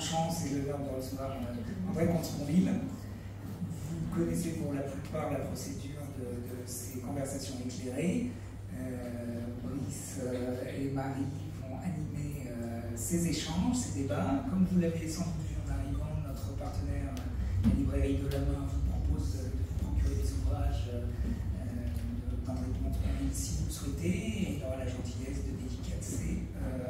chance et l'honneur de recevoir euh, André Comte-Sponville. Vous connaissez pour la plupart la procédure de, ces conversations éclairées. Euh, Brice et Marie vont animer ces échanges, ces débats. Comme vous l'avez sans doute vu en arrivant, notre partenaire, la librairie de la main, vous propose de vous procurer des ouvrages d'André Comte-Sponville si vous le souhaitez. Et il aura la gentillesse de dédicacer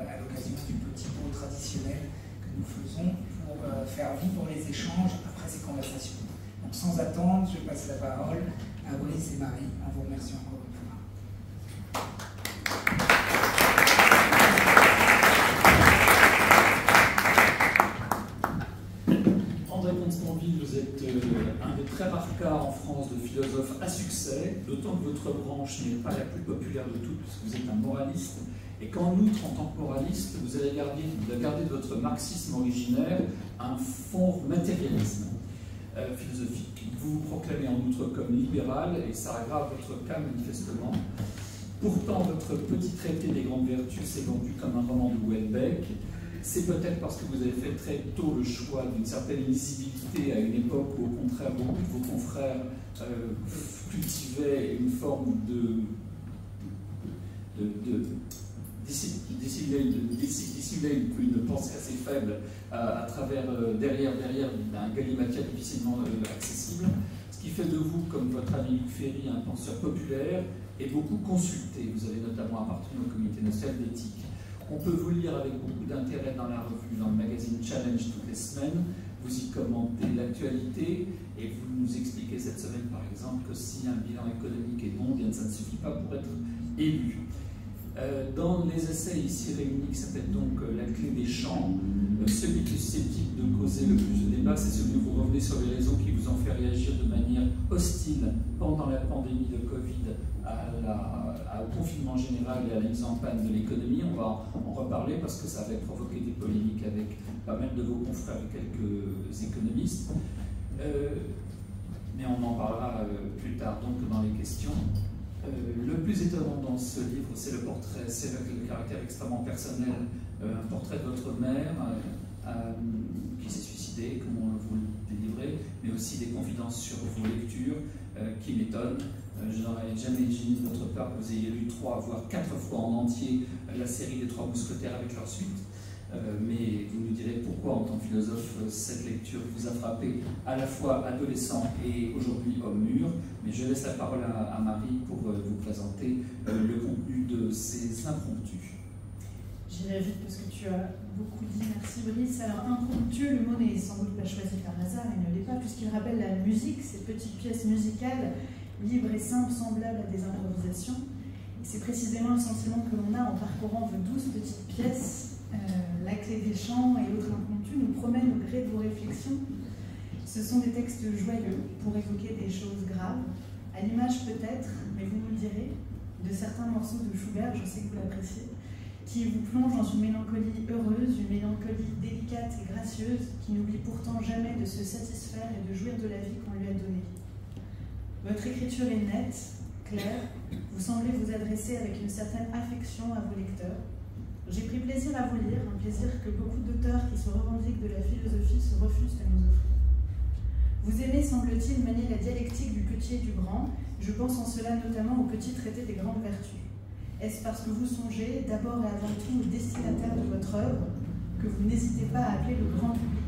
à l'occasion du petit mot traditionnel nous faisons pour euh, faire vivre les échanges après ces conversations. Donc sans attendre, je passe la parole à Brice et Marie en vous remerciant encore une fois. André Comte-Sponville, vous êtes euh, un des très rares cas en France de philosophes à d'autant que votre branche n'est pas la plus populaire de toutes, puisque vous êtes un moraliste et qu'en outre, en tant que moraliste, vous allez garder, de votre marxisme originaire un fond matérialisme euh, philosophique. Vous vous proclamez en outre comme libéral, et ça aggrave votre cas manifestement. Pourtant, votre petit traité des grandes vertus s'est vendu comme un roman de Houellebecq. C'est peut-être parce que vous avez fait très tôt le choix d'une certaine lisibilité à une époque où, au contraire, beaucoup de vos confrères euh, cultivaient une forme de, de dissimuler une, pensée assez faible à, travers, euh, derrière, derrière un galimatia difficilement euh, accessible, ce qui fait de vous, comme votre ami Luc Ferry, un penseur populaire et beaucoup consulté. Vous avez notamment appartenu au comité national d'éthique. On peut vous lire avec beaucoup d'intérêt dans la revue, dans le magazine Challenge toutes les semaines. Vous y commentez l'actualité et vous nous expliquez cette semaine, par exemple, que si un bilan économique est bon, bien ça ne suffit pas pour être élu. Euh, dans les essais ici réunis, qui s'appelle donc euh, La clé des champs, euh, celui qui est susceptible de causer le plus de débat, c'est celui où vous revenez sur les raisons qui vous ont fait réagir de manière hostile pendant la pandémie de Covid au confinement général et à la mise en panne de l'économie. On va en, reparler parce que ça avait provoqué des polémiques avec pas mal de vos confrères et quelques économistes. mais on en parlera plus tard donc dans les questions. Euh, le plus étonnant dans ce livre, c'est le portrait, c'est le, caractère extrêmement personnel, euh, un portrait de votre mère euh, qui s'est suicidée, comment vous le délivrez, mais aussi des confidences sur vos lectures qui m'étonnent. je n'aurais jamais imaginé de votre part que vous ayez lu trois, voire quatre fois en entier la série des Trois Mousquetaires avec leur suite. Euh, mais vous nous direz pourquoi, en tant que philosophe, cette lecture vous a frappé à la fois adolescent et aujourd'hui homme mûr. Mais je laisse la parole à, Marie pour euh, vous présenter euh, le contenu de ces impromptus. J'irai vite parce que tu as beaucoup dit. Merci Brice. Alors, impromptu, le mot n'est sans doute pas choisi par hasard, il ne l'est pas, puisqu'il rappelle la musique, ces petites pièces musicales libres et simples, semblables à des improvisations. C'est précisément le sentiment que l'on a en parcourant vos douze petites pièces La clé des champs et autres impromptus nous promènent au gré de vos réflexions. Ce sont des textes joyeux pour évoquer des choses graves, à l'image peut-être, mais vous nous le direz, de certains morceaux de Schubert, je sais que vous l'appréciez, qui vous plongent dans une mélancolie heureuse, une mélancolie délicate et gracieuse, qui n'oublie pourtant jamais de se satisfaire et de jouir de la vie qu'on lui a donnée. Votre écriture est nette, claire, vous semblez vous adresser avec une certaine affection à vos lecteurs, j'ai pris plaisir à vous lire, un plaisir que beaucoup d'auteurs qui se revendiquent de la philosophie se refusent à nous offrir. Vous aimez, semble-t-il, manier la dialectique du petit et du grand. Je pense en cela notamment au petit traité des grandes vertus. Est-ce parce que vous songez d'abord et avant tout au destinataire de votre œuvre que vous n'hésitez pas à appeler le grand public?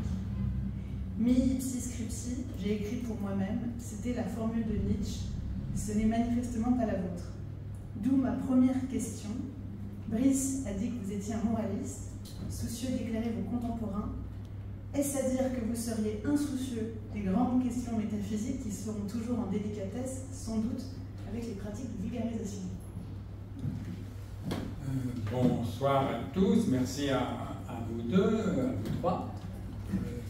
Mi ipsi scripsi, j'ai écrit pour moi-même, c'était la formule de Nietzsche, ce n'est manifestement pas la vôtre. D'où ma première question, Brice a dit que vous étiez un moraliste, soucieux d'éclairer vos contemporains. Est-ce à dire que vous seriez insoucieux des grandes questions métaphysiques qui seront toujours en délicatesse, sans doute, avec les pratiques de vulgarisation? Euh, Bonsoir à tous, merci à, vous deux, à vous trois.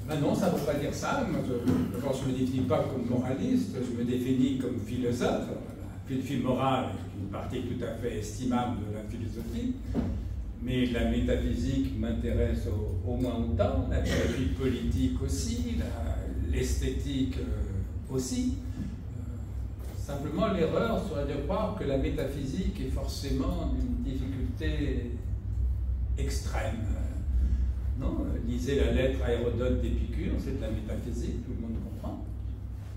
Euh, non, ça ne veut pas dire ça. Moi, je ne me définis pas comme moraliste, je me définis comme philosophe. Philosophie morale une partie tout à fait estimable de la philosophie, mais la métaphysique m'intéresse au, moins autant, la philosophie politique aussi, l'esthétique euh, aussi. Euh, simplement, l'erreur serait de croire que la métaphysique est forcément d'une difficulté extrême. Non, lisez lisez la lettre à Hérodote d'Épicure, c'est de la métaphysique, tout le monde.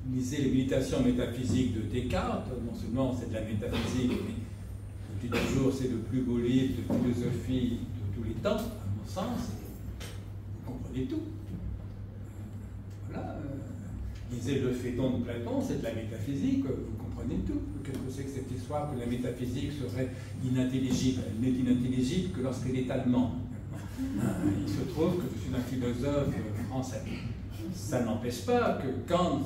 Lisez les méditations métaphysiques de Descartes, non seulement c'est de la métaphysique, mais je dis toujours c'est le plus beau livre de philosophie de tous les temps, à mon sens, vous comprenez tout. Voilà. Lisez le Phédon de Platon, c'est de la métaphysique, vous comprenez tout. Qu'est-ce que c'est que cette histoire que la métaphysique serait inintelligible? Elle n'est inintelligible que lorsqu'elle est allemande. Il se trouve que je suis un philosophe français. Ça n'empêche pas que Kant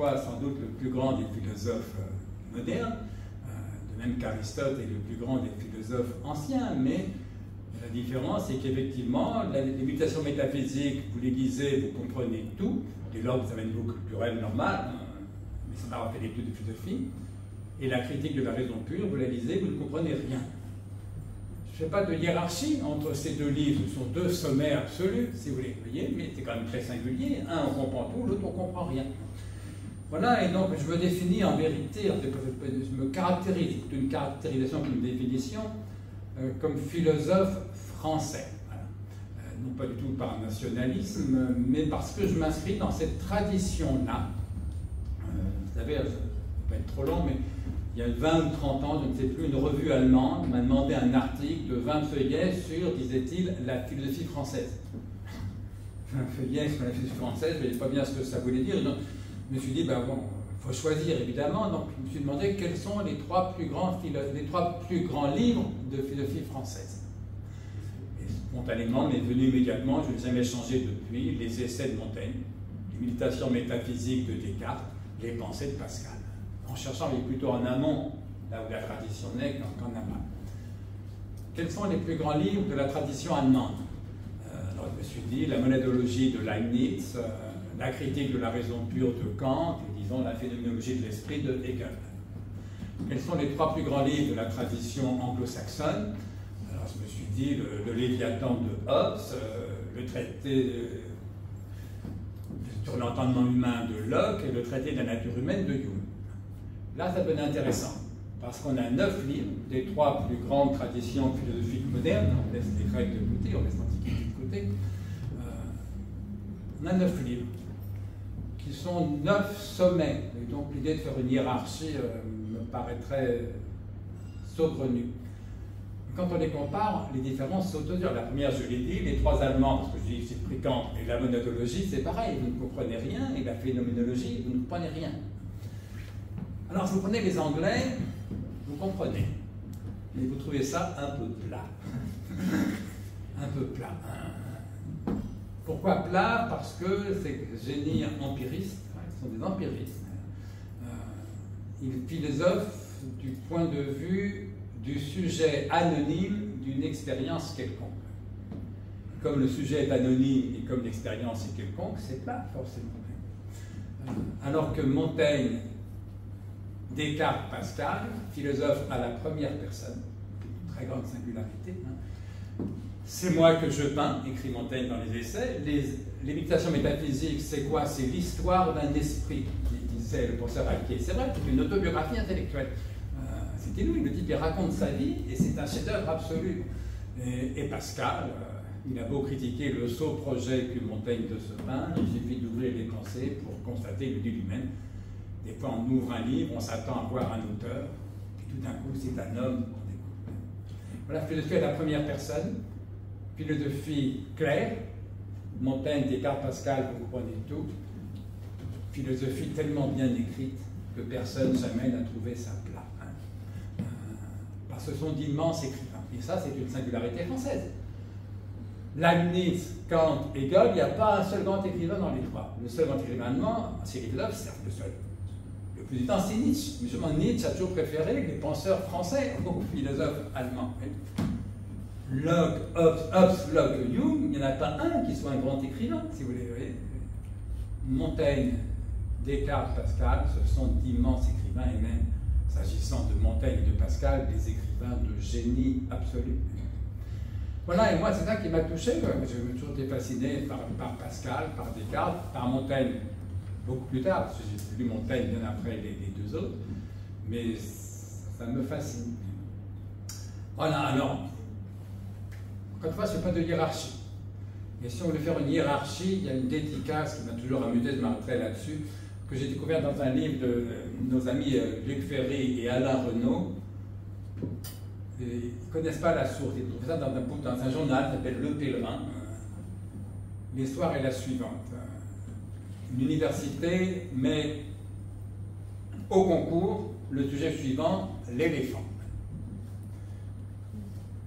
sans doute le plus grand des philosophes modernes, de même qu'Aristote est le plus grand des philosophes anciens, mais la différence, c'est qu'effectivement, les mutations métaphysiques, vous les lisez, vous comprenez tout, dès lors vous avez un niveau culturel normal, mais ça n'a pas fait d'études de philosophie, et la critique de la raison pure, vous la lisez, vous ne comprenez rien. Je ne fais pas de hiérarchie entre ces deux livres, ce sont deux sommets absolus, si vous voulez, voyez, mais c'est quand même très singulier. Un, on comprend tout, l'autre, on comprend rien. Voilà, et donc je me définis en vérité, je me caractérise, c'est une caractérisation qu'une définition, euh, comme philosophe français. Euh, non pas du tout par nationalisme, mais parce que je m'inscris dans cette tradition-là. Euh, vous savez, ça va pas être trop long, mais il y a 20 ou 30 ans, je ne sais plus, une revue allemande m'a demandé un article de 20 feuillets sur, disait-il, la philosophie française. 20 feuillets sur la philosophie française, je ne savais pas bien ce que ça voulait dire. Je me suis dit, ben bon, il faut choisir évidemment. Donc, je me suis demandé quels sont les trois plus grands, les trois plus grands livres de philosophie française. Et spontanément m'est venu immédiatement, je n'ai jamais changé depuis, les essais de Montaigne, les méditations métaphysiques de Descartes, les pensées de Pascal en cherchant mais plutôt en amont, là où la tradition n'est, qu'en aval. Quels sont les plus grands livres de la tradition allemande? Euh, Alors, je me suis dit la monadologie de Leibniz, euh, la critique de la raison pure de Kant, et disons la phénoménologie de l'esprit de Hegel. Quels sont les trois plus grands livres de la tradition anglo-saxonne? Alors, je me suis dit le, Léviathan de Hobbes, euh, le traité sur l'entendement humain de Locke et le traité de la nature humaine de Hume. Là, ça devient intéressant, parce qu'on a neuf livres des trois plus grandes traditions philosophiques modernes, on laisse les Grecs de côté, on laisse l'Antiquité de côté, euh, on a neuf livres, qui sont neuf sommets, et donc l'idée de faire une hiérarchie euh, me paraîtrait saugrenue. Quand on les compare, les différences sont dire. La première, je l'ai dit, les trois Allemands, parce que je dis c'est fréquent, et la monadologie, c'est pareil, vous ne comprenez rien, et la phénoménologie, vous ne comprenez rien. Alors, vous prenez les Anglais, vous comprenez, mais vous trouvez ça un peu plat. un peu plat. Pourquoi plat Parce que ces génies empiristes, ils sont des empiristes, euh, ils philosophent du point de vue du sujet anonyme d'une expérience quelconque. Comme le sujet est anonyme et comme l'expérience est quelconque, c'est plat, forcément. Euh, alors que Montaigne Descartes, Pascal, philosophe à la première personne, très grande singularité. Hein. C'est moi que je peins, écrit Montaigne dans les essais. Les, méditations métaphysiques, c'est quoi? C'est l'histoire d'un esprit, disait le professeur Alquier. C'est vrai, c'est une autobiographie intellectuelle. Euh, c'est inouï, le type il raconte sa vie et c'est un chef-d'œuvre absolu. Et, Pascal, euh, il a beau critiquer le sot projet que Montaigne de se peindre, il suffit d'ouvrir les pensées pour constater le dit lui-même des fois, on ouvre un livre, on s'attend à voir un auteur, et tout d'un coup, c'est un homme qu'on découvre. Voilà, philosophie à la première personne, philosophie claire, Montaigne, Descartes, Pascal, vous comprenez tout. Philosophie tellement bien écrite que personne jamais n'a trouvé sa place. Hein. Euh, parce que ce sont d'immenses écrivains. Et ça, c'est une singularité française. Leibniz, Kant et Hegel, il n'y a pas un seul grand écrivain dans les trois. Le seul grand écrivain allemand, c'est Philosophe, c'est le seul plus du c'est Nietzsche. Justement, Nietzsche a toujours préféré les penseurs français aux philosophes allemands. Locke, Hobbes, Locke, Hume, il n'y en a pas un qui soit un grand écrivain, si vous voulez. Montaigne, Descartes, Pascal, ce sont d'immenses écrivains, et même, s'agissant de Montaigne et de Pascal, des écrivains de génie absolu. Voilà, et moi, c'est ça qui m'a touché. J'ai toujours été fasciné par, Pascal, par Descartes, par Montaigne beaucoup plus tard, parce que j'ai lu Montaigne bien après les, deux autres, mais ça me fascine. Voilà, alors, encore une fois, ce n'est pas de hiérarchie. Et si on voulait faire une hiérarchie, il y a une dédicace qui m'a toujours amusé, de m'arrêter là-dessus, que j'ai découvert dans un livre de nos amis euh, Luc Ferry et Alain Renaud. ils ne connaissent pas la source, ils trouvent ça dans un, dans un journal qui s'appelle Le Pèlerin. L'histoire est la suivante. Une université met au concours le sujet suivant, l'éléphant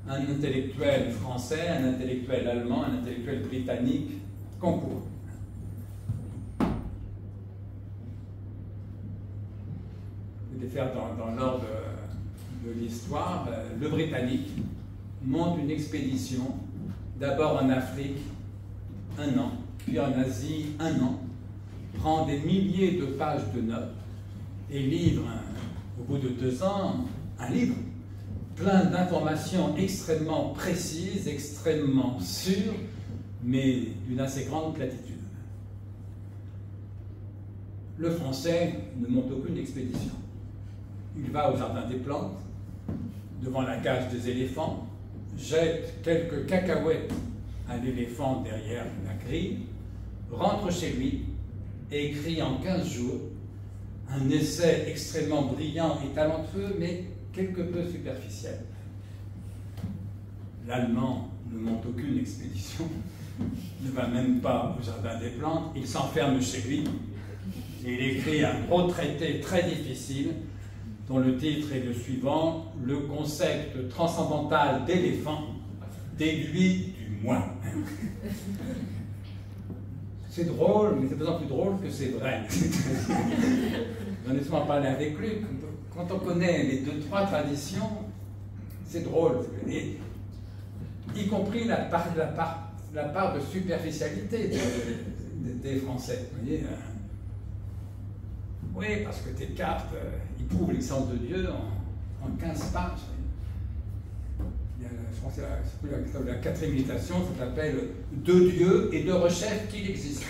un intellectuel français, un intellectuel allemand, un intellectuel britannique concourent. Je vais faire dans, l'ordre de, l'histoire. Euh, le Britannique monte une expédition, d'abord en Afrique, un an, puis en Asie, un an, prend des milliers de pages de notes et livre, au bout de deux ans, un livre plein d'informations extrêmement précises, extrêmement sûres, mais d'une assez grande platitude. Le français ne monte aucune expédition. Il va au jardin des plantes, devant la cage des éléphants, jette quelques cacahuètes à l'éléphant derrière la grille, rentre chez lui et écrit en 15 jours un essai extrêmement brillant et talentueux, mais quelque peu superficielle. L'Allemand ne monte aucune expédition, ne va même pas au Jardin des Plantes, il s'enferme chez lui et il écrit un gros traité très difficile dont le titre est le suivant, Le concept transcendantal d'éléphant déduit du moi. C'est drôle, mais c'est d'autant plus drôle que c'est vrai. J'en ai souvent parlé avec lui, quand on connaît les deux, trois traditions, c'est drôle. Et, y compris la part, de superficialité des Français. Vous voyez, euh, oui, parce que tes cartes, euh, ils prouvent l'existence de Dieu en, 15 pages. La, quatrième méditation, ça s'appelle Deux dieux et deux recherches qu'il existe.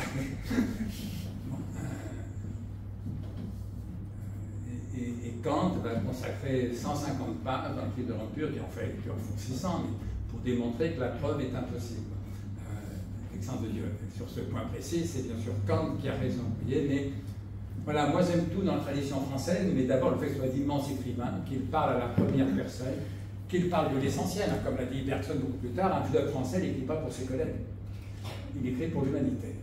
Kant va consacrer 150 pages dans le livre de Rampure, qui en fait qui en font 600, mais pour démontrer que la preuve est impossible. Euh, de Dieu. Sur ce point précis, c'est bien sûr Kant qui a raison. Vous voyez, mais voilà, moi j'aime tout dans la tradition française, mais d'abord le fait que ce soit d'immenses écrivains, qu'il parle à la première personne, qu'il parle de l'essentiel, hein, comme l'a dit Bergson beaucoup plus tard, un philosophe français n'écrit pas pour ses collègues, il écrit pour l'humanité.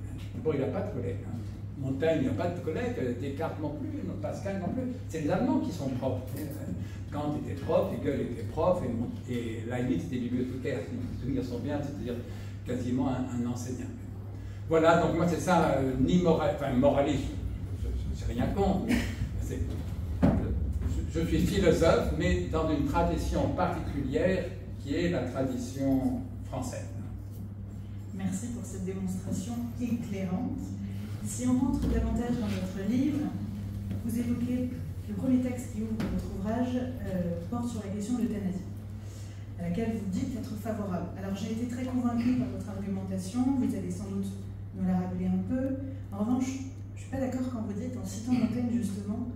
Bon, il n'a pas de collègues. Hein. Montaigne, il n'y a pas de collègues, Descartes non plus, Pascal non plus. C'est les Allemands qui sont profs. Kant était prof, Hegel était prof, et, et Leibniz était bibliothécaire, si mes souvenirs sont bien, c'est-à-dire quasiment un, enseignant. Voilà, donc moi c'est ça, euh, ni moral, enfin, moraliste, je n'ai rien contre, je, je suis philosophe, mais dans une tradition particulière qui est la tradition française. Merci pour cette démonstration éclairante. Si on rentre davantage dans votre livre, vous évoquez le premier texte qui ouvre votre ouvrage euh, porte sur la question de l'euthanasie, à laquelle vous dites être favorable. Alors j'ai été très convaincue par votre argumentation, vous allez sans doute nous la rappeler un peu. En revanche, je ne suis pas d'accord quand vous dites, en citant Montaigne justement,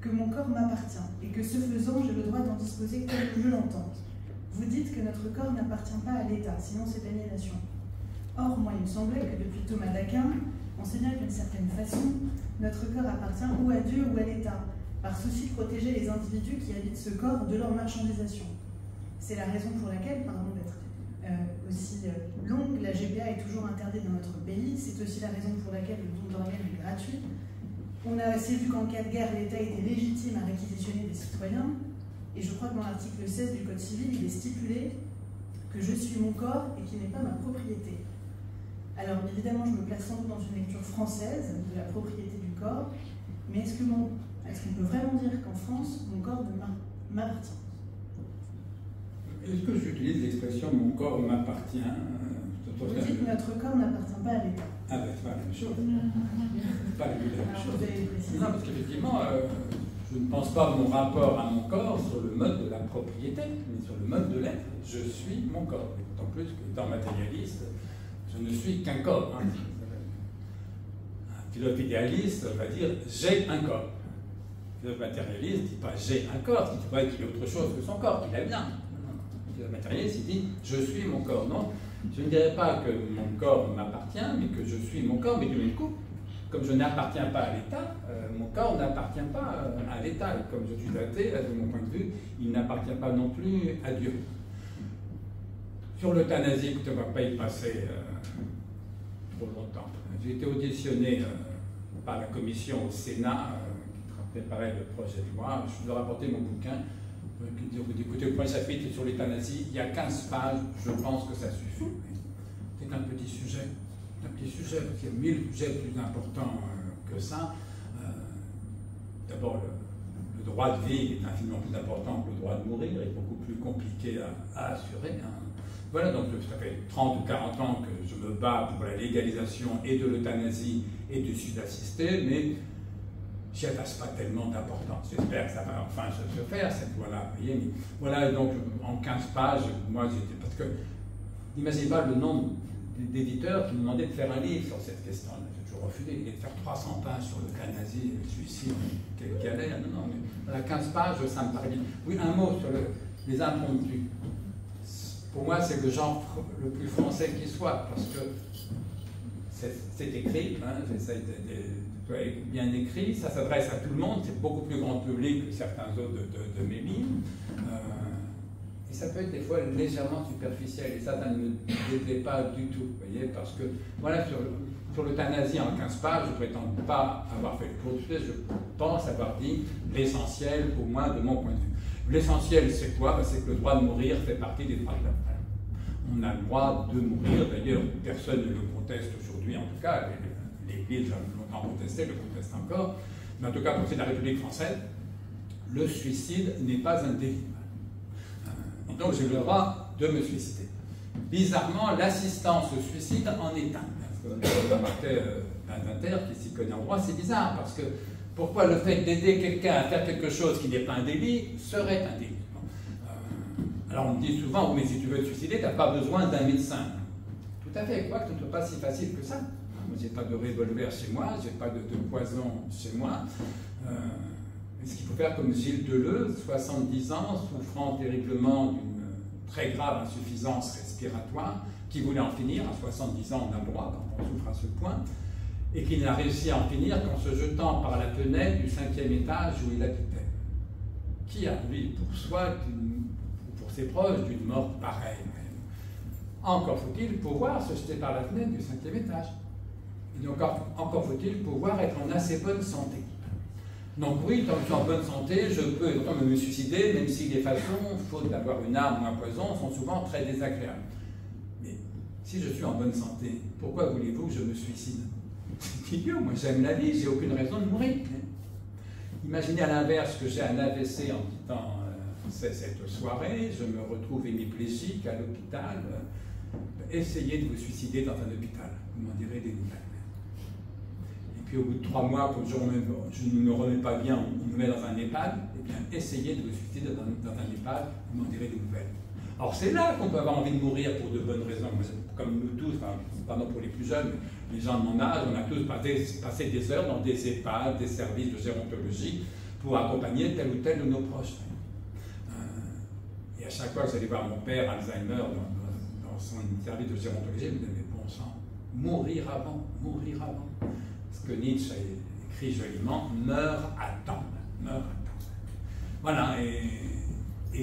que mon corps m'appartient et que ce faisant, j'ai le droit d'en disposer comme je l'entends. Vous dites que notre corps n'appartient pas à l'État, sinon c'est aliénation. Or, moi, il me semblait que depuis Thomas d'Aquin, bien qu'une certaine façon, notre corps appartient ou à Dieu ou à l'État, par souci de protéger les individus qui habitent ce corps de leur marchandisation. C'est la raison pour laquelle, pardon d'être euh, aussi euh, longue, la GPA est toujours interdite dans notre pays. C'est aussi la raison pour laquelle le don d'organes est gratuit. On a assez vu qu'en cas de guerre, l'État était légitime à réquisitionner des citoyens. Et je crois que dans l'article 16 du Code civil, il est stipulé que je suis mon corps et qu'il n'est pas ma propriété. Alors évidemment, je me place sans doute dans une lecture française de la propriété du corps, mais est-ce qu'on est peut vraiment dire qu'en France, mon corps m'appartient? Est-ce que j'utilise l'expression mon corps m'appartient Vous dites que notre corps n'appartient pas à l'État. Ah ben c'est pas la même chose. pas la même chose. Non, parce qu'effectivement, euh, je ne pense pas mon rapport à mon corps sur le mode de la propriété, mais sur le mode de l'être. Je suis mon corps. D'autant plus que dans matérialiste, je ne suis qu'un corps. Hein. Un philosophe idéaliste va dire j'ai un corps. Un philosophe matérialiste ne dit pas j'ai un corps, il dit qu'il est autre chose que son corps, qu'il a bien. Un philosophe matérialiste, dit je suis mon corps. Non, Je ne dirais pas que mon corps m'appartient, mais que je suis mon corps, mais du même coup, comme je n'appartiens pas à l'État, euh, mon corps n'appartient pas euh, à l'État. Comme je suis athée, de mon point de vue, il n'appartient pas non plus à Dieu. Sur l'euthanasie, tu ne vas pas y passer euh, trop longtemps. J'ai été auditionné par la commission au Sénat qui préparait le projet de loi. Je dois rapporter mon bouquin écoutez, le point chapitre sur l'euthanasie, il y a 15 pages, je pense que ça suffit. C'est un petit sujet, un petit sujet, parce qu'il y a mille sujets plus importants euh, que ça. Euh, d'abord, le, droit de vie est infiniment plus important que le droit de mourir, il est beaucoup plus compliqué à, assurer. Hein. Voilà, donc ça fait 30 ou 40 ans que je me bats pour la légalisation et de l'euthanasie et du suicide assisté, mais j'y attache pas tellement d'importance. J'espère que ça va enfin se faire, cette loi-là. Voilà, donc en 15 pages, moi j'étais. Parce que, n'imaginez pas le nombre d'éditeurs qui me demandaient de faire un livre sur cette question-là. J'ai toujours refusé. De faire 300 pages sur l'euthanasie, le suicide, quel galère. Non, non, mais voilà, 15 pages, ça me paraît bien. Oui, un mot sur les impromptus. Pour moi, c'est le genre le plus français qui soit, parce que c'est écrit, hein, j'essaie de bien écrit, ça s'adresse à tout le monde, c'est beaucoup plus grand public que certains autres de, mes livres. Euh, et ça peut être des fois légèrement superficiel, et ça, ça ne me déplaît pas du tout, vous voyez, parce que, voilà, sur, l'euthanasie en 15 pages, je ne prétends pas avoir fait le cours du je pense avoir dit l'essentiel, au moins de mon point de vue. L'essentiel, c'est quoi? Ben, C'est que le droit de mourir fait partie des droits de l'homme. On a le droit de mourir, d'ailleurs, personne ne le conteste aujourd'hui, en tout cas, l'Église longtemps contesté, le conteste encore, mais en tout cas pour de la République française, le suicide n'est pas un délit. Euh, donc j'ai le droit de me suicider. Bizarrement, l'assistance au suicide en est un. Remarquez euh, qui s'y connaît en droit, c'est bizarre parce que pourquoi le fait d'aider quelqu'un à faire quelque chose qui n'est pas un délit serait un délit? Euh, Alors on me dit souvent, mais si tu veux te suicider, tu n'as pas besoin d'un médecin. Tout à fait, quoi que ce ne soit pas si facile que ça. Moi, j'ai pas de revolver chez moi, j'ai pas de, poison chez moi. Euh, ce qu'il faut faire comme Gilles Deleuze, 70 ans, souffrant terriblement d'une très grave insuffisance respiratoire, qui voulait en finir, à 70 ans on a le droit quand on souffre à ce point, et qui n'a réussi à en finir qu'en se jetant par la fenêtre du cinquième étage où il habitait. Qui a, lui, pour soi, ou pour ses proches, d'une mort pareille Encore faut-il pouvoir se jeter par la fenêtre du cinquième étage. Donc encore faut-il pouvoir être en assez bonne santé. Donc oui, tant que je suis en bonne santé, je peux me suicider, même si les façons, faute d'avoir une arme ou un poison, sont souvent très désagréables. Mais si je suis en bonne santé, pourquoi voulez-vous que je me suicide? C'est idiot, moi j'aime la vie, j'ai aucune raison de mourir. Imaginez à l'inverse que j'ai un AVC en quittant euh, cette soirée, je me retrouve hémiplégique à l'hôpital. essayez de vous suicider dans un hôpital, vous m'en direz des nouvelles puis au bout de trois mois, comme je, ne me remets pas bien, on me met dans un EHPAD, eh bien, essayez de vous suicider dans, dans un EHPAD, vous m'en direz des nouvelles. Alors c'est là qu'on peut avoir envie de mourir pour de bonnes raisons. Comme nous tous, enfin, pardon pour les plus jeunes, les gens de mon âge, on a tous passé, des heures dans des EHPAD, des services de gérontologie, pour accompagner tel ou tel de nos proches. Euh, et à chaque fois que j'allais voir mon père, Alzheimer, dans, son service de gérontologie, il me disait, bon sang, mourir avant, mourir avant ce que Nietzsche a écrit joliment, meurt à temps. Meurt à. Voilà,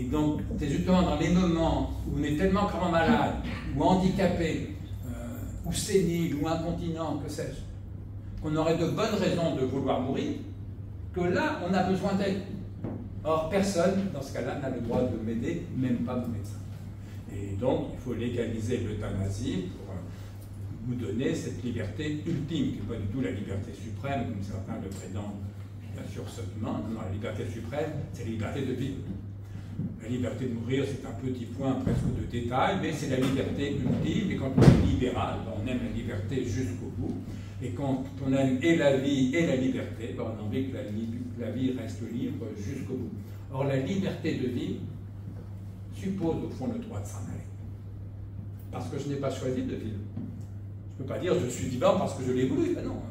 donc c'est justement dans les moments où on est tellement grand malade, ou handicapé, euh, ou sénile, ou incontinent, que sais-je, qu'on aurait de bonnes raisons de vouloir mourir, que là, on a besoin d'aide. Or, personne, dans ce cas-là, n'a le droit de m'aider, même pas mon médecin. Et donc, il faut légaliser l'euthanasie nous donner cette liberté ultime, qui n'est pas du tout la liberté suprême, comme certains le prétendent, bien sûr, seulement. Non, la liberté suprême, c'est la liberté de vivre. La liberté de mourir, c'est un petit point presque de détail, mais c'est la liberté ultime. Et quand on est libéral, ben, on aime la liberté jusqu'au bout. Et quand on aime et la vie et la liberté, ben, on a envie que la, vie reste libre jusqu'au bout. Or, la liberté de vivre suppose au fond le droit de s'en aller. Parce que je n'ai pas choisi de vivre. Je ne peux pas dire je suis vivant parce que je l'ai voulu. Ben non,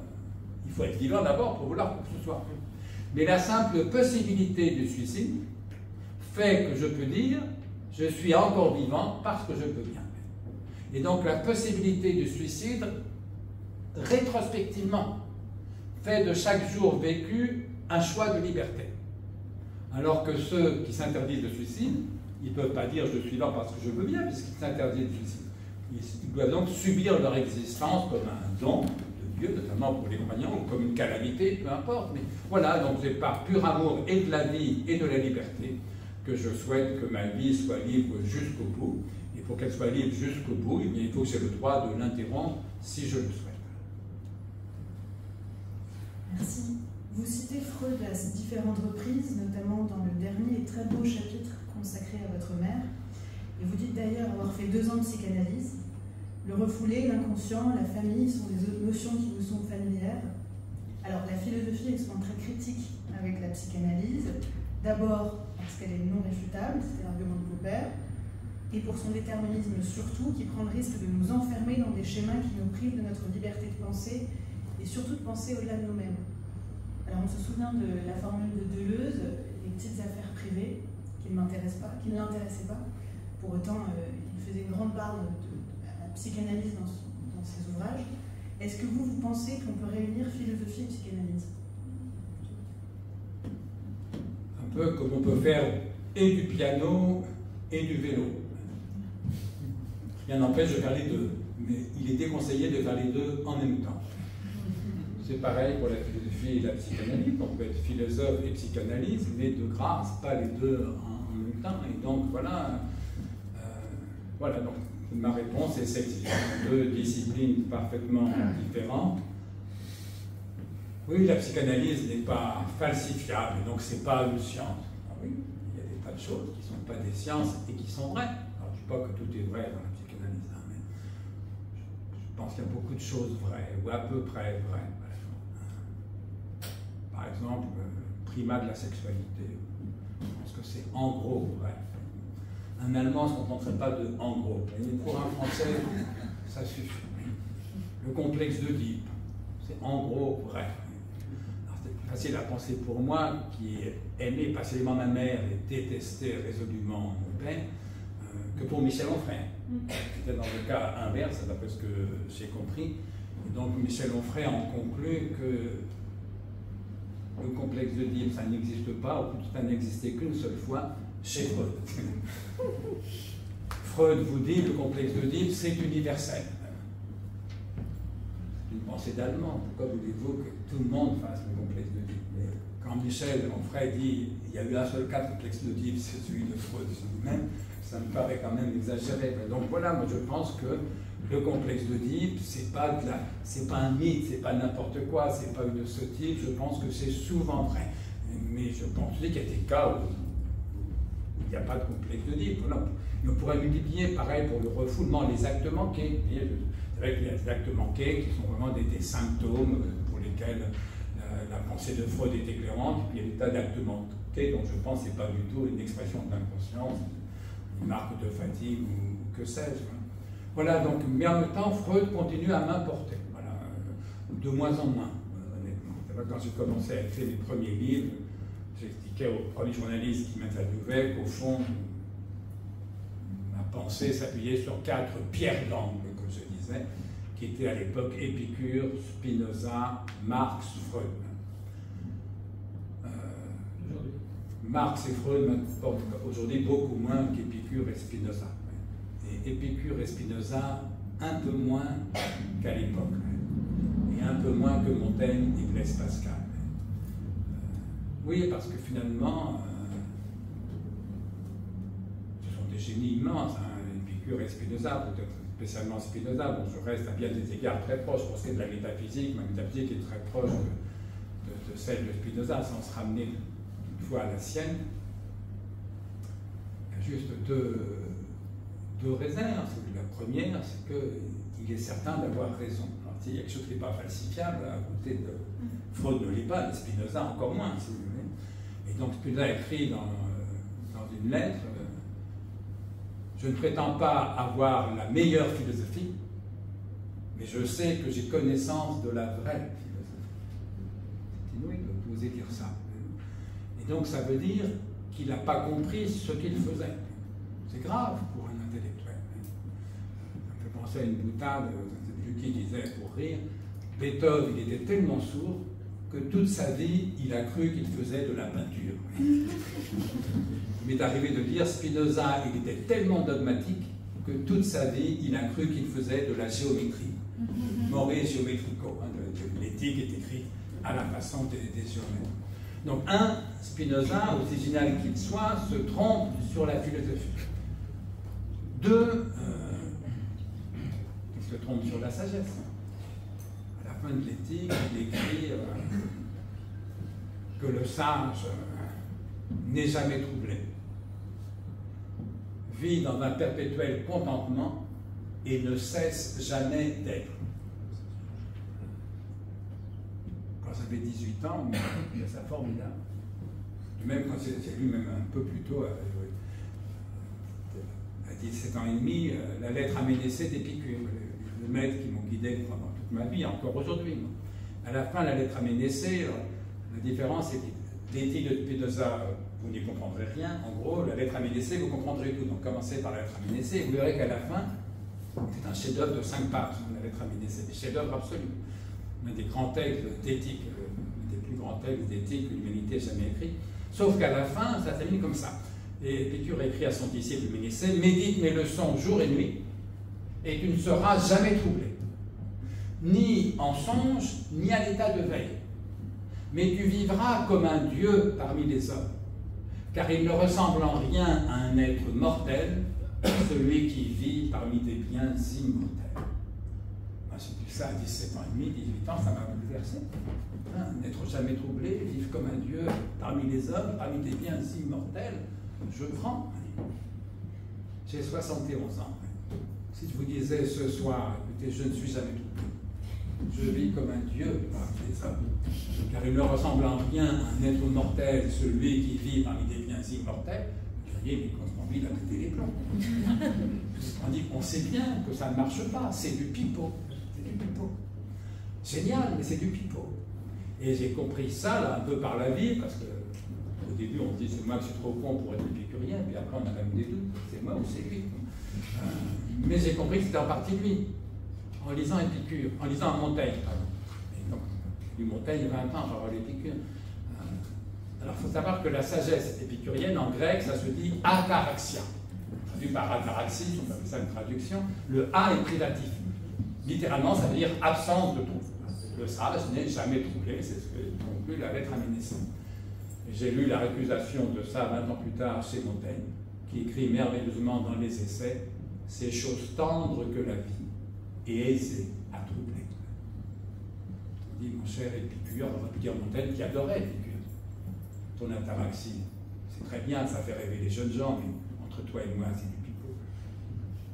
il faut être vivant d'abord pour vouloir que ce soit. Mais la simple possibilité du suicide que je peux dire je suis encore vivant parce que je peux bien. Et donc la possibilité du suicide, rétrospectivement, fait de chaque jour vécu un choix de liberté. Alors que ceux qui s'interdisent le suicide, ils ne peuvent pas dire je suis là parce que je veux bien, puisqu'ils s'interdisent le suicide. Ils doivent donc subir leur existence comme un don de Dieu, notamment pour les croyants, ou comme une calamité, peu importe. Mais voilà, donc c'est par pur amour et de la vie et de la liberté que je souhaite que ma vie soit libre jusqu'au bout. Et pour qu'elle soit libre jusqu'au bout, eh il faut que j'ai le droit de l'interrompre si je le souhaite. Merci. Vous citez Freud à différentes reprises, notamment dans le dernier et très beau chapitre consacré à votre mère. Et vous dites d'ailleurs avoir fait deux ans de psychanalyse. Le refoulé, l'inconscient, la famille sont des notions qui vous sont familières. Alors la philosophie est souvent très critique avec la psychanalyse. D'abord parce qu'elle est non réfutable, c'était l'argument de père, et pour son déterminisme surtout, qui prend le risque de nous enfermer dans des schémas qui nous privent de notre liberté de penser, et surtout de penser au-delà de nous-mêmes. Alors on se souvient de la formule de Deleuze, les petites affaires privées, qui ne m'intéressent pas, qui ne l'intéressaient pas. Pour autant, euh, il faisait une grande part de, la psychanalyse dans ses ouvrages. Est-ce que vous, vous pensez qu'on peut réunir philosophie et psychanalyse? Un peu comme on peut faire et du piano et du vélo. Rien n'empêche de faire les deux, mais il est déconseillé de faire les deux en même temps. C'est pareil pour la philosophie et la psychanalyse. On peut être philosophe et psychanalyse, mais de grâce, pas les deux en, même temps. Et donc voilà, euh, voilà donc ma réponse est celle-ci. Deux disciplines parfaitement différentes. Oui, la psychanalyse n'est pas falsifiable, donc c'est pas une science. Ah oui, il y a des tas de choses qui ne sont pas des sciences et qui sont vraies. Alors, je ne dis pas que tout est vrai dans la psychanalyse, hein, mais je pense qu'il y a beaucoup de choses vraies, ou à peu près vraies. Par exemple, le primat de la sexualité. Je pense que c'est en gros vrai. Un Allemand ne se contenterait pas de en gros. Mais pour un Français, ça suffit. Le complexe de Deep, c'est en gros vrai. Facile à penser pour moi, qui aimait passionnément ma mère et détestait résolument mon père, euh, que pour Michel Onfray. C'était dans le cas inverse, d'après ce que j'ai compris. Et donc Michel Onfray en conclut que le complexe de Deep, ça n'existe pas, ou ça n'existait qu'une seule fois chez Freud. Freud vous dit le complexe de Deep, c'est universel. Une pensée d'allemand. Pourquoi voulez-vous que tout le monde fasse le complexe de quand Michel Onfray dit il y a eu un seul cas de complexe de Deep, c'est celui de Freud lui-même, ça me paraît quand même exagéré. Donc voilà, moi je pense que le complexe Deep, c'est pas c'est pas un mythe, c'est pas n'importe quoi, c'est pas ce type. Je pense que c'est souvent vrai. Mais je pense qu'il y a des cas où il n'y a pas de complexe de Deep. on pourrait multiplier, pareil, pour le refoulement, les actes manqués. Y a des actes manqués qui sont vraiment des, symptômes pour lesquels euh, la, pensée de Freud est éclairante, puis il y a des tas d'actes manqués dont je pense que ce n'est pas du tout une expression d'inconscience, une marque de fatigue ou, que sais-je. Voilà, donc, mais en même temps, Freud continue à m'importer, voilà, de moins en moins, euh, honnêtement. Quand j'ai commencé à écrire mes premiers livres, j'expliquais aux premiers journalistes qui m'interviewaient qu'au fond, ma pensée s'appuyait sur quatre pierres d'angle, qui étaient à l'époque Épicure, Spinoza, Marx, Freud. Euh, Marx et Freud aujourd'hui beaucoup moins qu'Épicure et Spinoza. Épicure et Spinoza un peu moins qu'à l'époque, et un peu moins que Montaigne et Blaise Pascal. Euh, oui, parce que finalement, euh, ce sont des génies immenses, hein, Épicure et Spinoza, peut-être spécialement Spinoza, dont je reste à bien des égards très proche pour ce qui est de la métaphysique. Ma métaphysique est très proche de, celle de Spinoza, sans se ramener une fois à la sienne. Il y a juste deux deux réserves. La première, c'est qu'il est certain d'avoir raison. il y a quelque chose qui n'est pas falsifiable, à côté de Freud ne l'est pas, de Spinoza encore moins, si vous voulez. Et donc Spinoza écrit dans, dans une lettre Je ne prétends pas avoir la meilleure philosophie, mais je sais que j'ai connaissance de la vraie philosophie. C'est inouï de poser dire ça. Et donc ça veut dire qu'il n'a pas compris ce qu'il faisait. C'est grave pour un ça une boutade, c'est plus qui disait pour rire, Beethoven, il était tellement sourd que toute sa vie, il a cru qu'il faisait de la peinture. il m'est arrivé de dire Spinoza, il était tellement dogmatique que toute sa vie, il a cru qu'il faisait de la géométrie. Maurice Geometrico, hein, l'éthique est écrite à la façon des, des géomètres. Donc, un, Spinoza, génial qu'il soit, se trompe sur la philosophie. Deux, euh, il se trompe sur la sagesse. Fin de l'éthique, il écrit euh, que le sage euh, n'est jamais troublé, vit dans un perpétuel contentement et ne cesse jamais d'être. Quand j'avais 18 ans, il ça formidable. Même quand j'ai lu même un peu plus tôt, à 17 ans et demi, euh, la lettre à Ménécée d'Épicure, le maître qui m'ont guidé pendant ma vie, encore aujourd'hui. À la fin, la lettre à Ménécée, euh, la différence est l'éthique de Spinoza, vous n'y comprendrez rien. En gros, la lettre à Ménécée, vous comprendrez tout. Donc commencez par la lettre à Ménécée, vous verrez qu'à la fin, c'est un chef-d'œuvre de 5 pages, la lettre à Ménécée, des chefs-d'œuvre absolus. Un des grands textes d'éthique, des plus grands textes d'éthique que l'humanité ait jamais écrit. Sauf qu'à la fin, ça termine comme ça. Et Épicure écrit à son disciple Ménécée Médite mes leçons jour et nuit, et tu ne seras jamais troublé, ni en songe, ni à l'état de veille. Mais tu vivras comme un Dieu parmi les hommes, car il ne ressemble en rien à un être mortel, celui qui vit parmi des biens immortels. Moi, j'ai dit ça à 17 ans et demi, 18 ans, ça m'a bouleversé. Hein, N'être jamais troublé, vivre comme un Dieu parmi les hommes, parmi des biens immortels, je prends. J'ai 71 ans. Si je vous disais ce soir, écoutez, je ne suis jamais troublé. Je vis comme un Dieu parmi les hommes. Car il ne ressemble en rien à un être mortel, celui qui vit parmi des biens immortels. Vous mais quand on vit, il a pété les plombs. on dit qu'on sait bien que ça ne marche pas. C'est du pipeau. C'est du pipeau. Génial, mais c'est du pipeau. Et j'ai compris ça là, un peu par la vie, parce que au début on se dit c'est moi qui suis trop con pour être épicurien, puis après on a même des doutes, c'est moi ou c'est lui. Euh, mais j'ai compris que c'était en partie lui, en lisant Épicure, en lisant Montaigne, pardon. Et donc, lu Montaigne il y a 20 ans, j'aurais l'Épicure. Alors il faut savoir que la sagesse épicurienne en grec, ça se dit ataraxia. Traduit par ataraxie, on appelle ça une traduction. Le A est privatif. Littéralement, ça veut dire absence de tout. Le sage n'est jamais troublé, c'est ce que conclut la lettre à Ménécée. J'ai lu la récusation de ça 20 ans plus tard chez Montaigne, qui écrit merveilleusement dans les essais Ces choses tendres que la vie à troubler. On dit, mon cher Épicure, on va dire Montaigne qui adorait Épicure. Ton ataraxie, c'est très bien, ça fait rêver les jeunes gens, mais entre toi et moi, c'est du pipeau.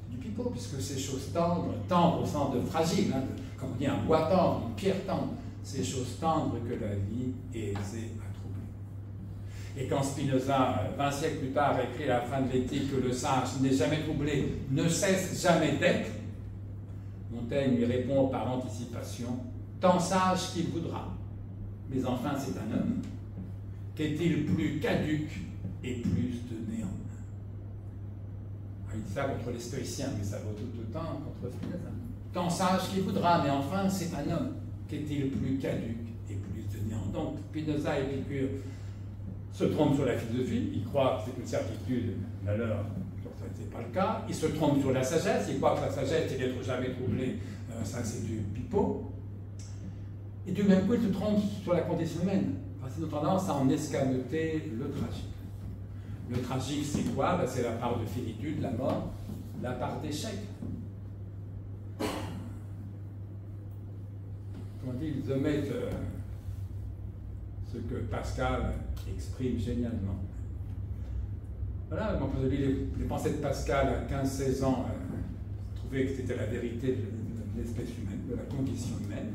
C'est du pipeau, puisque ces choses tendres, tendres au sens de fragile, hein, on dit un bois tendre, une pierre tendre, ces choses tendres que la vie est aisée à et quand Spinoza, 20 siècles plus tard, écrit à la fin de l'éthique que le sage n'est jamais troublé, ne cesse jamais d'être, Montaigne lui répond par anticipation Tant sage qu'il voudra. Mais enfin, c'est un homme. Qu'est-il plus caduque et plus de néant? Il dit ça contre les stoïciens, mais ça vaut tout autant contre Spinoza. Tant sage qu'il voudra, mais enfin, c'est un homme. Qu'est-il plus caduque et plus de néant Donc, Spinoza et Épicure se trompe sur la philosophie, il croit que c'est une certitude, ce n'est pas le cas. Il se trompe sur la sagesse, il croit que la sagesse, c'est d'être jamais troublé, euh, ça c'est du pipeau. Et du même coup, il se trompe sur la condition humaine. Parce qu'ils ont tendance à en escamoter le tragique. Le tragique, c'est quoi? Ben, C'est la part de finitude, la mort, la part d'échec. Comment ils omettent euh, ce que Pascal exprime génialement. Voilà, quand vous avez les, les, pensées de Pascal à 15-16 ans, euh, trouvait que c'était la vérité de, l'espèce humaine, de la condition humaine.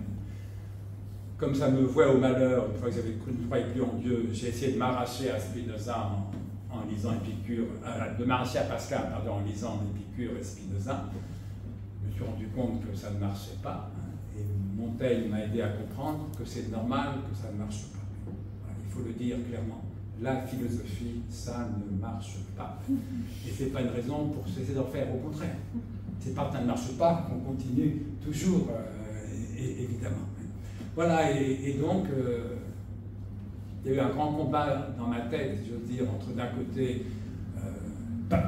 Comme ça me voit au malheur, une fois que j'avais ne croyais plus en Dieu, j'ai essayé de m'arracher à Spinoza en, lisant Épicure, de m'arracher Pascal, pardon, en lisant Épicure et Spinoza. Je me suis rendu compte que ça ne marchait pas. Hein, et Montaigne m'a aidé à comprendre que c'est normal que ça ne marche pas il faut le dire clairement. La philosophie, ça ne marche pas. Et ce n'est pas une raison pour cesser d'en faire, au contraire. c'est pas que ça ne marche pas qu'on continue toujours, évidemment. Voilà, et, donc, il y a eu un grand combat dans ma tête, si j'ose dire, entre d'un côté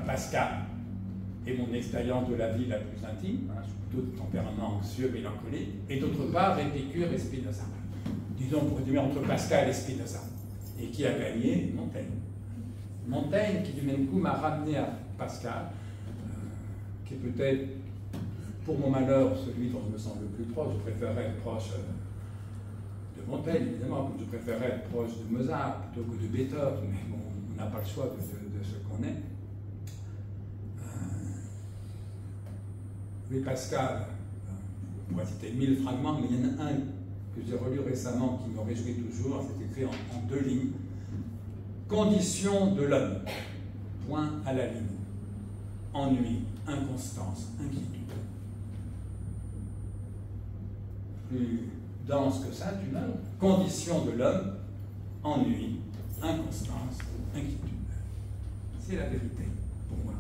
Pascal et mon expérience de la vie la plus intime, hein, plutôt de tempérament anxieux, mélancolique, et d'autre part Épicure et Spinoza. Disons pour résumer entre Pascal et Spinoza. Et qui a gagné Montaigne. Montaigne qui du même coup m'a ramené à Pascal, euh, qui est peut-être pour mon malheur celui dont je me sens le plus proche. Je préférerais être proche euh, de Montaigne, évidemment, je préférerais être proche de Mozart plutôt que de Beethoven, mais bon, on n'a pas le choix de, ce qu'on est. Oui, Pascal, on pourrait citer mille fragments, mais il y en a un que j'ai relu récemment qui me réjouit toujours, c'est écrit en, deux lignes. Condition de l'homme, point à la ligne. Ennui, inconstance, inquiétude. Plus dense que ça, tu l'as. Condition de l'homme, ennui, inconstance, inquiétude. C'est la vérité pour moi.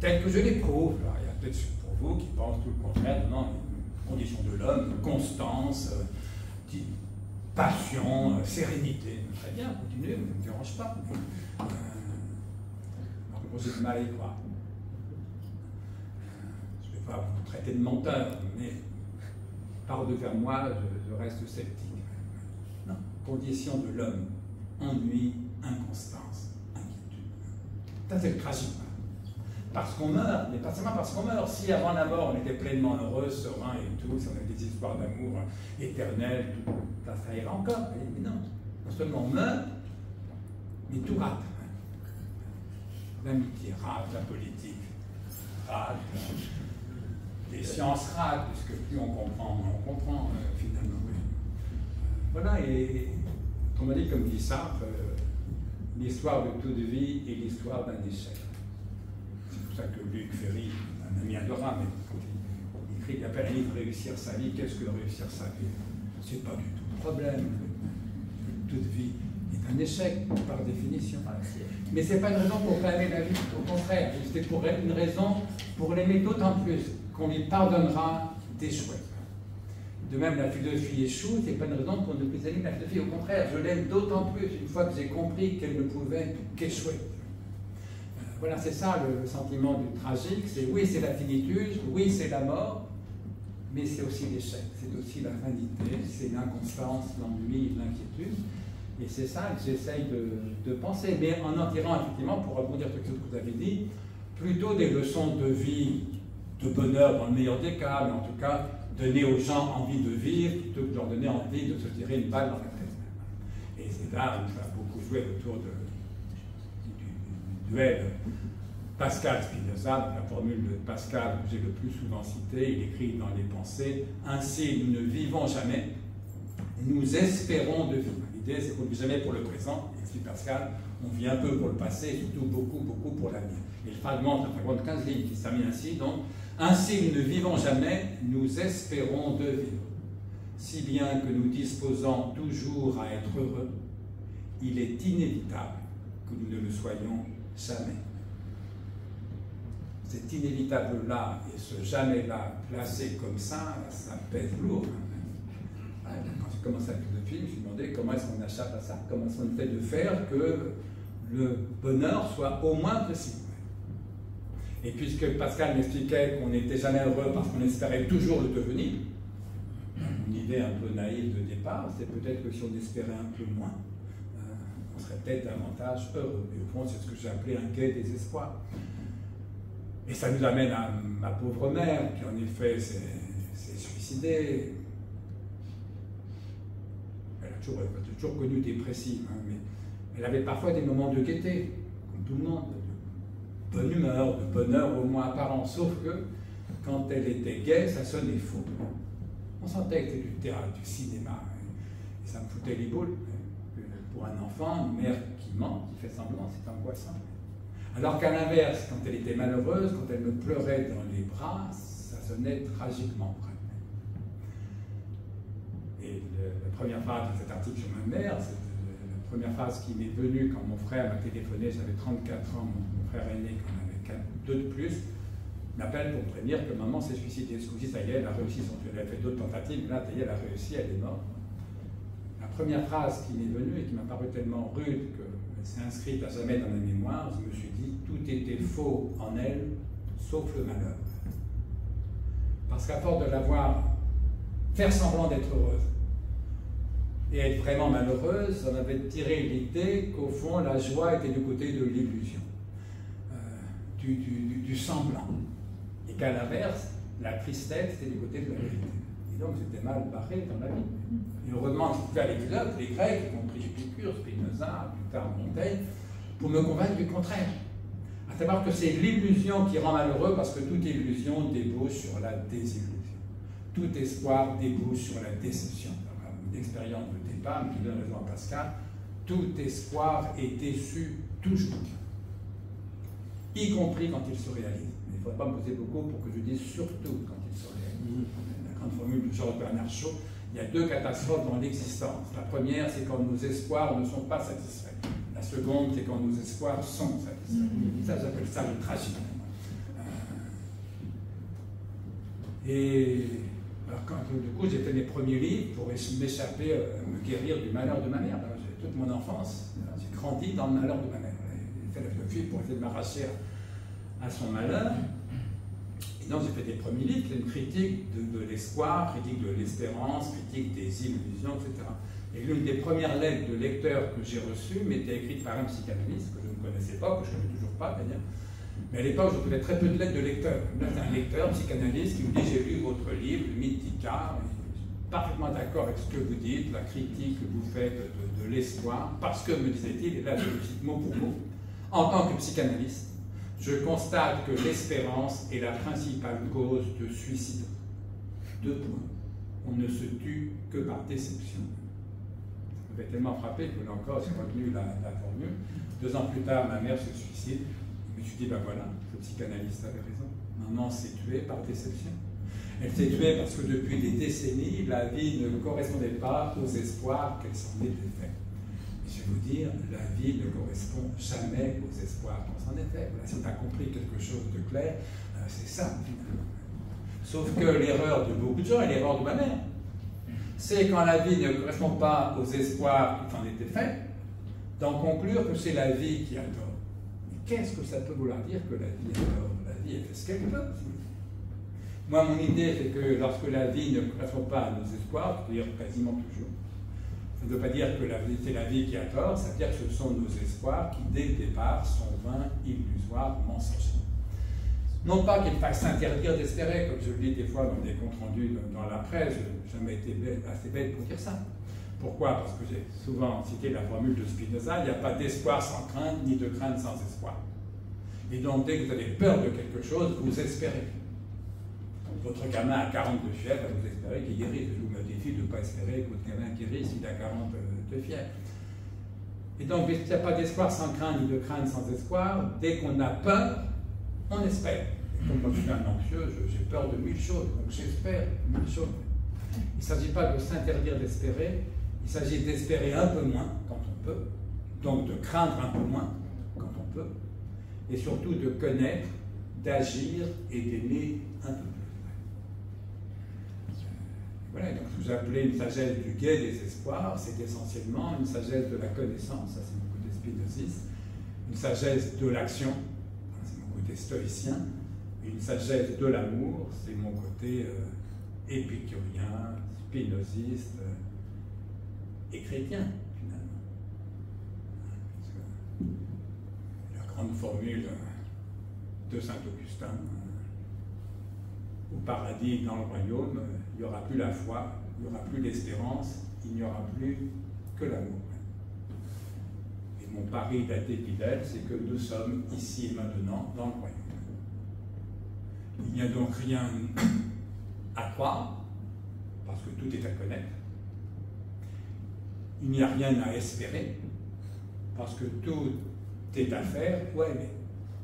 Tel que je l'éprouve, peut-être pour vous qui pensent tout le contraire, non, condition de l'homme, constance, euh, passion, euh, sérénité. Très bien, continuez, ne me dérange pas. Euh. Je ne vais pas vous traiter de menteur, mais par devers moi, je, reste sceptique. Non. Condition de l'homme, ennui, inconstance, inquiétude. Ça, c'est tragique parce qu'on meurt, mais pas seulement parce qu'on meurt. Si avant la mort on était pleinement heureux, serein et tout, si on avait des histoires d'amour éternelles, tout, ça, ira encore. Mais non, non seulement on meurt, mais tout rate. L'amitié rate, la politique rate, les sciences ratent, puisque plus on comprend, moins on comprend euh, finalement. Voilà, et on dit comme dit Sartre, euh, l'histoire de toute vie est l'histoire d'un échec pour ça que Luc Ferry, un ami adorable, mais quand il, écrit, il appelle un livre Réussir sa vie, qu'est-ce que réussir sa vie? C'est pas du tout le problème. Toute vie est un échec, par définition. Mais ce n'est pas une raison pour pas aimer la vie, au contraire, c'est pour une raison pour l'aimer d'autant plus qu'on lui pardonnera d'échouer. De même, la philosophie échoue, ce n'est pas une raison pour ne plus aimer la philosophie. Au contraire, je l'aime d'autant plus une fois que j'ai compris qu'elle ne pouvait qu'échouer. Voilà, c'est ça le sentiment du tragique. C'est oui, c'est la finitude, oui, c'est la mort, mais c'est aussi l'échec, c'est aussi la vanité, c'est l'inconstance, l'ennui, l'inquiétude. Et c'est ça que j'essaye de, penser, mais en en tirant effectivement, pour rebondir sur ce que vous avez dit, plutôt des leçons de vie, de bonheur dans le meilleur des cas, mais en tout cas, donner aux gens envie de vivre plutôt que de leur donner envie de se tirer une balle dans la tête. Et c'est là où ça a beaucoup joué autour de, Pascal Spinoza, la formule de Pascal que j'ai le plus souvent citée, il écrit dans les pensées Ainsi nous ne vivons jamais, nous espérons de vivre. L'idée, c'est qu'on ne vit jamais pour le présent, explique Pascal, on vit un peu pour le passé et surtout beaucoup, beaucoup pour l'avenir. Et le fragment, un fragment de 15 lignes qui s'amène ainsi, donc Ainsi nous ne vivons jamais, nous espérons de vivre. Si bien que nous disposons toujours à être heureux, il est inévitable que nous ne le soyons jamais. Cet inévitable-là et ce jamais-là placé comme ça, ça pèse lourd. Quand j'ai commencé à écrire le film, je me demandé comment est-ce qu'on échappe à ça, comment est-ce qu'on fait de faire que le bonheur soit au moins possible. Et puisque Pascal m'expliquait qu'on n'était jamais heureux parce qu'on espérait toujours le devenir, une idée un peu naïve de départ, c'est peut-être que si on espérait un peu moins, serait peut-être davantage heureux. Et au fond, c'est ce que j'ai appelé un gai désespoir. Et ça nous amène à ma pauvre mère, qui en effet s'est suicidée. Elle a toujours, toujours connu dépressive, hein, mais elle avait parfois des moments de gaieté, comme tout le monde, de bonne humeur, de bonheur au moins apparent, sauf que quand elle était gaie, ça sonnait faux. On sentait que c'était du théâtre, du cinéma, et ça me foutait les boules pour un enfant, une mère qui ment, qui fait semblant, c'est angoissant. Alors qu'à l'inverse, quand elle était malheureuse, quand elle me pleurait dans les bras, ça sonnait tragiquement vrai. Et la première phrase de cet article sur ma mère, c'est la première phrase qui m'est venue quand mon frère m'a téléphoné, j'avais 34 ans, mon, frère aîné qui en avait 4, 2 de plus, m'appelle pour prévenir que maman s'est suicidée. Ce coup-ci, ça y est, elle a réussi son Elle a fait d'autres tentatives, mais là, ça y est, elle a réussi, elle est morte. Première phrase qui m'est venue et qui m'a paru tellement rude qu'elle s'est inscrite à jamais dans ma mémoire, je me suis dit, tout était faux en elle, sauf le malheur. Parce qu'à force de la voir faire semblant d'être heureuse et être vraiment malheureuse, on avait tiré l'idée qu'au fond, la joie était du côté de l'illusion, euh, du, du semblant et qu'à l'inverse, la tristesse était du côté de la vérité. Et donc c'était mal barré dans la vie. Et heureusement, fait les philosophes, les Grecs, y compris Épicure, Spinoza, plus tard Montaigne, pour me convaincre du contraire. À savoir que c'est l'illusion qui rend malheureux parce que toute illusion débouche sur la désillusion. Tout espoir débouche sur la déception. L'expérience de départ qui donne raison à Pascal, tout espoir est déçu toujours, y compris quand il se réalise ne faudrait pas me poser beaucoup pour que je dise surtout quand il se réalise. La grande formule de Georges Bernard Shaw, il y a deux catastrophes dans l'existence. La première, c'est quand nos espoirs ne sont pas satisfaits. La seconde, c'est quand nos espoirs sont satisfaits. Mm-hmm. Ça, j'appelle ça le tragique. Euh, et alors, quand, du coup, j'ai fait mes premiers livres pour m'échapper, euh, me guérir du malheur de ma mère. toute mon enfance, j'ai grandi dans le malheur de ma mère. J'ai fait la pour essayer de m'arracher à son malheur. Donc j'ai fait des premiers livres, une critique de, l'espoir, critique de l'espérance, critique des illusions, etc. Et l'une des premières lettres de lecteurs que j'ai reçues m'était écrite par un psychanalyste que je ne connaissais pas, que je ne connais toujours pas d'ailleurs. Mais à l'époque, je connais très peu de lettres de lecteurs. Là, c'est un lecteur, psychanalyste, qui me dit J'ai lu votre livre, le mythe d'Icare, parfaitement d'accord avec ce que vous dites, la critique que vous faites de, de l'espoir, parce que, me disait-il, et là je le cite mot pour mot, en tant que psychanalyste, je constate que l'espérance est la principale cause de suicide. Deux points. On ne se tue que par déception. Ça m'avait tellement frappé que là encore, j'ai retenu la, formule. Deux ans plus tard, ma mère se suicide. Je me suis dit, ben voilà, le psychanalyste avait raison. Maman s'est tuée par déception. Elle s'est tuée parce que depuis des décennies, la vie ne correspondait pas aux espoirs qu'elle s'en était faite je vais vous dire, la vie ne correspond jamais aux espoirs qu'on s'en est fait. si on a compris quelque chose de clair, euh, c'est ça. Sauf que l'erreur de beaucoup de gens, et l'erreur de ma mère, c'est quand la vie ne correspond pas aux espoirs qui s'en étaient faits, d'en conclure que c'est la vie qui a tort. Mais qu'est-ce que ça peut vouloir dire que la vie a tort? La vie, elle fait ce qu'elle peut. Moi, mon idée, c'est que lorsque la vie ne correspond pas à nos espoirs, c'est-à-dire quasiment toujours, ça ne veut pas dire que c'est la vie qui a tort, ça veut dire que ce sont nos espoirs qui, dès le départ, sont vains, illusoires, mensongers. Non pas qu'il faille s'interdire d'espérer, comme je le dis des fois dans des comptes rendus dans la presse, je n'ai jamais été assez bête pour dire ça. Pourquoi? Parce que j'ai souvent cité la formule de Spinoza, il n'y a pas d'espoir sans crainte, ni de crainte sans espoir. Et donc, dès que vous avez peur de quelque chose, vous espérez. Votre gamin a 42 fièvres, vous espérez qu'il guérisse. Je vous modifie de ne pas espérer que votre gamin guérisse s'il a 40 de fièvre. Et donc, il n'y a pas d'espoir sans crainte, ni de crainte sans espoir. Dès qu'on a peur, on espère. Et comme moi je suis un anxieux, j'ai peur de mille choses, donc j'espère mille choses. Il ne s'agit pas de s'interdire d'espérer, il s'agit d'espérer un peu moins quand on peut, donc de craindre un peu moins quand on peut, et surtout de connaître, d'agir et d'aimer un peu plus. Voilà, donc vous appelez une sagesse du guet des espoirs, c'est essentiellement une sagesse de la connaissance, ça c'est mon côté spinoziste, une sagesse de l'action, c'est mon côté stoïcien, une sagesse de l'amour, c'est mon côté euh, épicurien, spinoziste euh, et chrétien, finalement. la grande formule de Saint Augustin, au paradis, dans le royaume, il n'y aura plus la foi, il n'y aura plus l'espérance, il n'y aura plus que l'amour. Et mon pari d'athée fidèle, c'est que nous sommes ici et maintenant dans le royaume. Il n'y a donc rien à croire, parce que tout est à connaître. Il n'y a rien à espérer, parce que tout est à faire ou à aimer.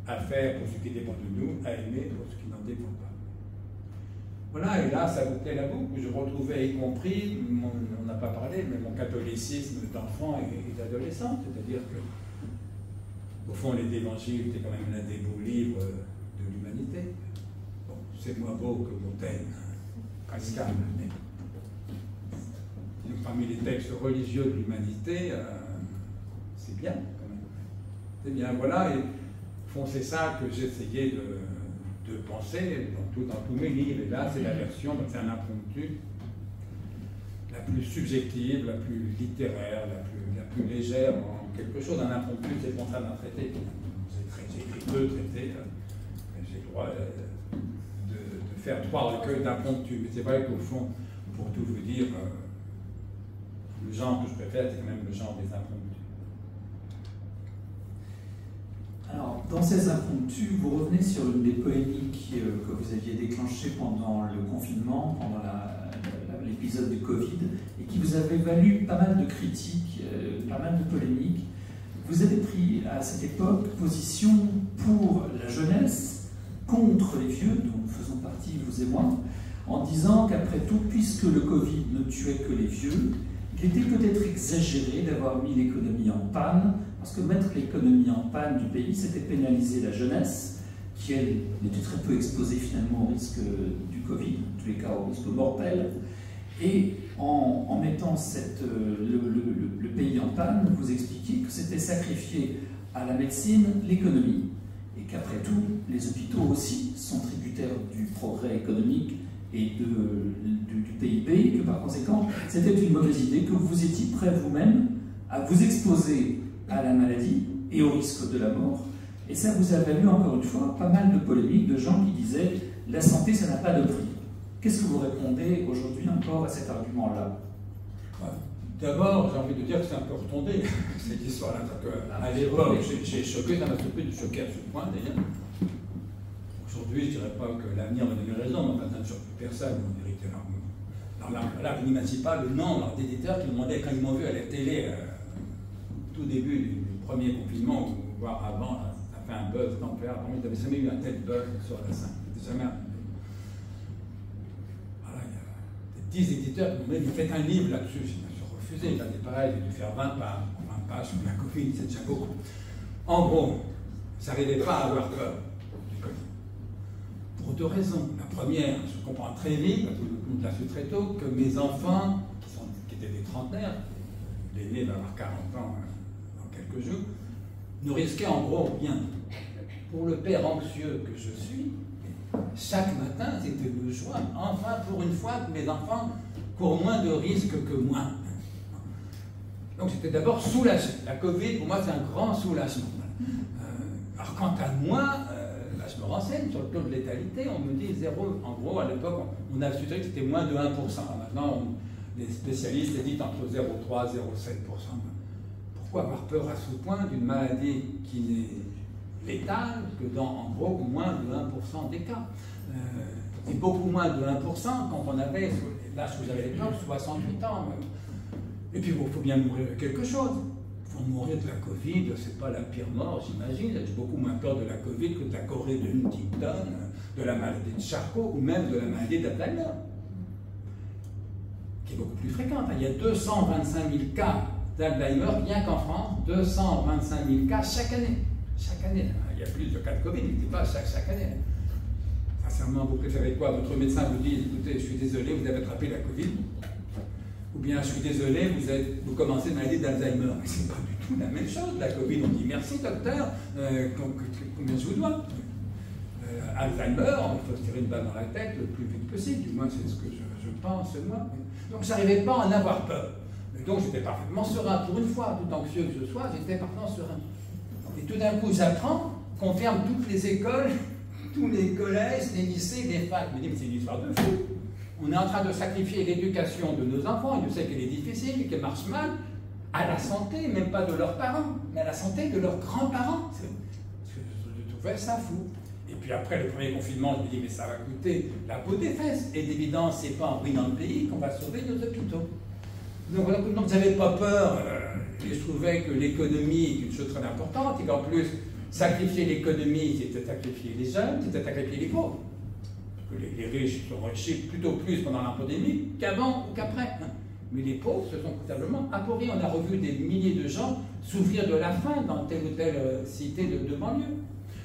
À faire pour ce qui dépend de nous, à aimer pour ce qui n'en dépend pas. Voilà, et là, ça bouclait la boucle, je retrouvais y compris, on n'a pas parlé, mais mon catholicisme d'enfant et, d'adolescent, c'est-à-dire que, au fond, les évangiles étaient quand même l'un des beaux livres de l'humanité. c'est moins beau que Montaigne, Pascal, mais parmi les textes religieux de l'humanité, euh, c'est bien quand même. C'est bien, voilà, et c'est ça que j'essayais de, de, penser dans, tout, dans, tous mes livres. Et là, c'est la version, c'est un impromptu, la plus subjective, la plus littéraire, la plus, légère, en quelque chose. Un impromptu, c'est le contraire d'un traité. J'ai écrit deux traités, euh, j'ai le droit euh, de, de, faire trois recueils d'impromptu. Mais c'est vrai qu'au fond, pour tout vous dire, le genre que je préfère, c'est quand même le genre des impromptus. Alors, dans ces impromptus, vous revenez sur une des polémiques euh, que vous aviez déclenchées pendant le confinement, pendant l'épisode du Covid, et qui vous avait valu pas mal de critiques, euh, pas mal de polémiques. Vous avez pris à cette époque position pour la jeunesse, contre les vieux, dont nous faisons partie, vous et moi, en disant qu'après tout, puisque le Covid ne tuait que les vieux, il était peut-être exagéré d'avoir mis l'économie en panne, parce que mettre l'économie en panne du pays, c'était pénaliser la jeunesse, qui elle était très peu exposée finalement au risque du Covid, en tous les cas au risque mortel. Et en, mettant euh, le, pays en panne, vous expliquiez que c'était sacrifier à la médecine l'économie, et qu'après tout, les hôpitaux aussi sont tributaires du progrès économique et de, du, PIB, que par conséquent, c'était une mauvaise idée, que vous étiez prêt vous-même à vous exposer à la maladie et au risque de la mort. Et ça vous a valu encore une fois pas mal de polémiques de gens qui disaient la santé, ça n'a pas de prix. Qu'est-ce que vous répondez aujourd'hui encore à cet argument-là? D'abord, j'ai envie de dire que c'est un peu retombé, cette histoire-là. À l'époque, j'ai choqué, ça m'a surpris de choquer à ce point d'ailleurs. Aujourd'hui, je ne dirais pas que l'avenir me donne raison, mais enfin, ça ne plus personne, on dirait que dans la municipale, le nombre d'éditeurs qui demandaient, quand ils m'ont vu à la télé, euh, tout début du, premier confinement, voire avant, ça fait un buzz d'ampleur. Apparemment, ils n'avaient jamais eu un tel buzz sur la scène. Jamais Voilà, il y a 10 éditeurs qui m'ont dit Faites un livre là-dessus. J'ai refusé. Là, c'est pareil, j'ai dû faire 20 pages, 20 pages sur la Covid, c'est déjà beaucoup. En gros, ça n'arrivait pas à avoir peur deux raisons. La première, je comprends très vite, parce que je l'a su très tôt, que mes enfants, qui, étaient des trentenaires, l'aîné va avoir 40 ans hein, dans quelques jours, ne risquaient en gros rien. Pour le père anxieux que je suis, chaque matin, c'était de joie. Enfin, pour une fois, mes enfants courent moins de risques que moi. Donc, j'étais d'abord soulagé. La Covid, pour moi, c'est un grand soulagement. Euh, alors, quant à moi, je me renseigne sur le taux de létalité, on me dit zéro. En gros, à l'époque, on a suggéré que c'était moins de 1%. Maintenant, les spécialistes disent entre 0,3 et 0,7%. Pourquoi avoir peur à ce point d'une maladie qui n'est létale que dans, en gros, moins de 1% des cas? Euh, Et beaucoup moins de 1% quand on avait, l'âge que j'avais l'époque, 68 ans. Et puis, il faut bien mourir quelque chose mourir de la Covid, c'est pas la pire mort, j'imagine. J'ai beaucoup moins peur de la Covid que de la Corée de Huntington, de la maladie de Charcot ou même de la maladie d'Alzheimer, qui est beaucoup plus fréquente. Il y a 225 000 cas d'Alzheimer, rien qu'en France, 225 000 cas chaque année. Chaque année. Il y a plus de cas de Covid, ne pas chaque, chaque année. Sincèrement, vous préférez quoi? Votre médecin vous dit écoutez, je suis désolé, vous avez attrapé la Covid ou bien je suis désolé, vous, êtes, vous commencez maladie d'Alzheimer. Mais c'est pas du tout la même chose. La Covid, on dit merci docteur, euh, combien je vous dois? Euh, Alzheimer, il faut se tirer une balle dans la tête le plus vite possible, du moins c'est ce que je, pense moi. Donc j'arrivais pas à en avoir peur. donc j'étais parfaitement serein. Pour une fois, tout anxieux que je sois, j'étais parfaitement serein. Et tout d'un coup, j'apprends qu'on ferme toutes les écoles, tous les collèges, les lycées, les facs. Je me dis, mais c'est une histoire de fou on est en train de sacrifier l'éducation de nos enfants, et je sais qu'elle est difficile, qu'elle marche mal, à la santé, même pas de leurs parents, mais à la santé de leurs grands-parents. Je trouvais ça fou. Et puis après le premier confinement, je me dis, mais ça va coûter la peau des fesses. Et d'évidence, c'est pas en ruinant le pays qu'on va sauver nos hôpitaux. Donc, donc j'avais pas peur, euh, et je trouvais que l'économie est une chose très importante, et qu'en plus, sacrifier l'économie, c'était sacrifier les jeunes, c'était sacrifier les pauvres que les, riches sont riches plutôt plus pendant la pandémie qu'avant ou qu'après. Hein. Mais les pauvres se sont totalement appauvris. On a revu des milliers de gens souffrir de la faim dans telle ou telle euh, cité de, de banlieue.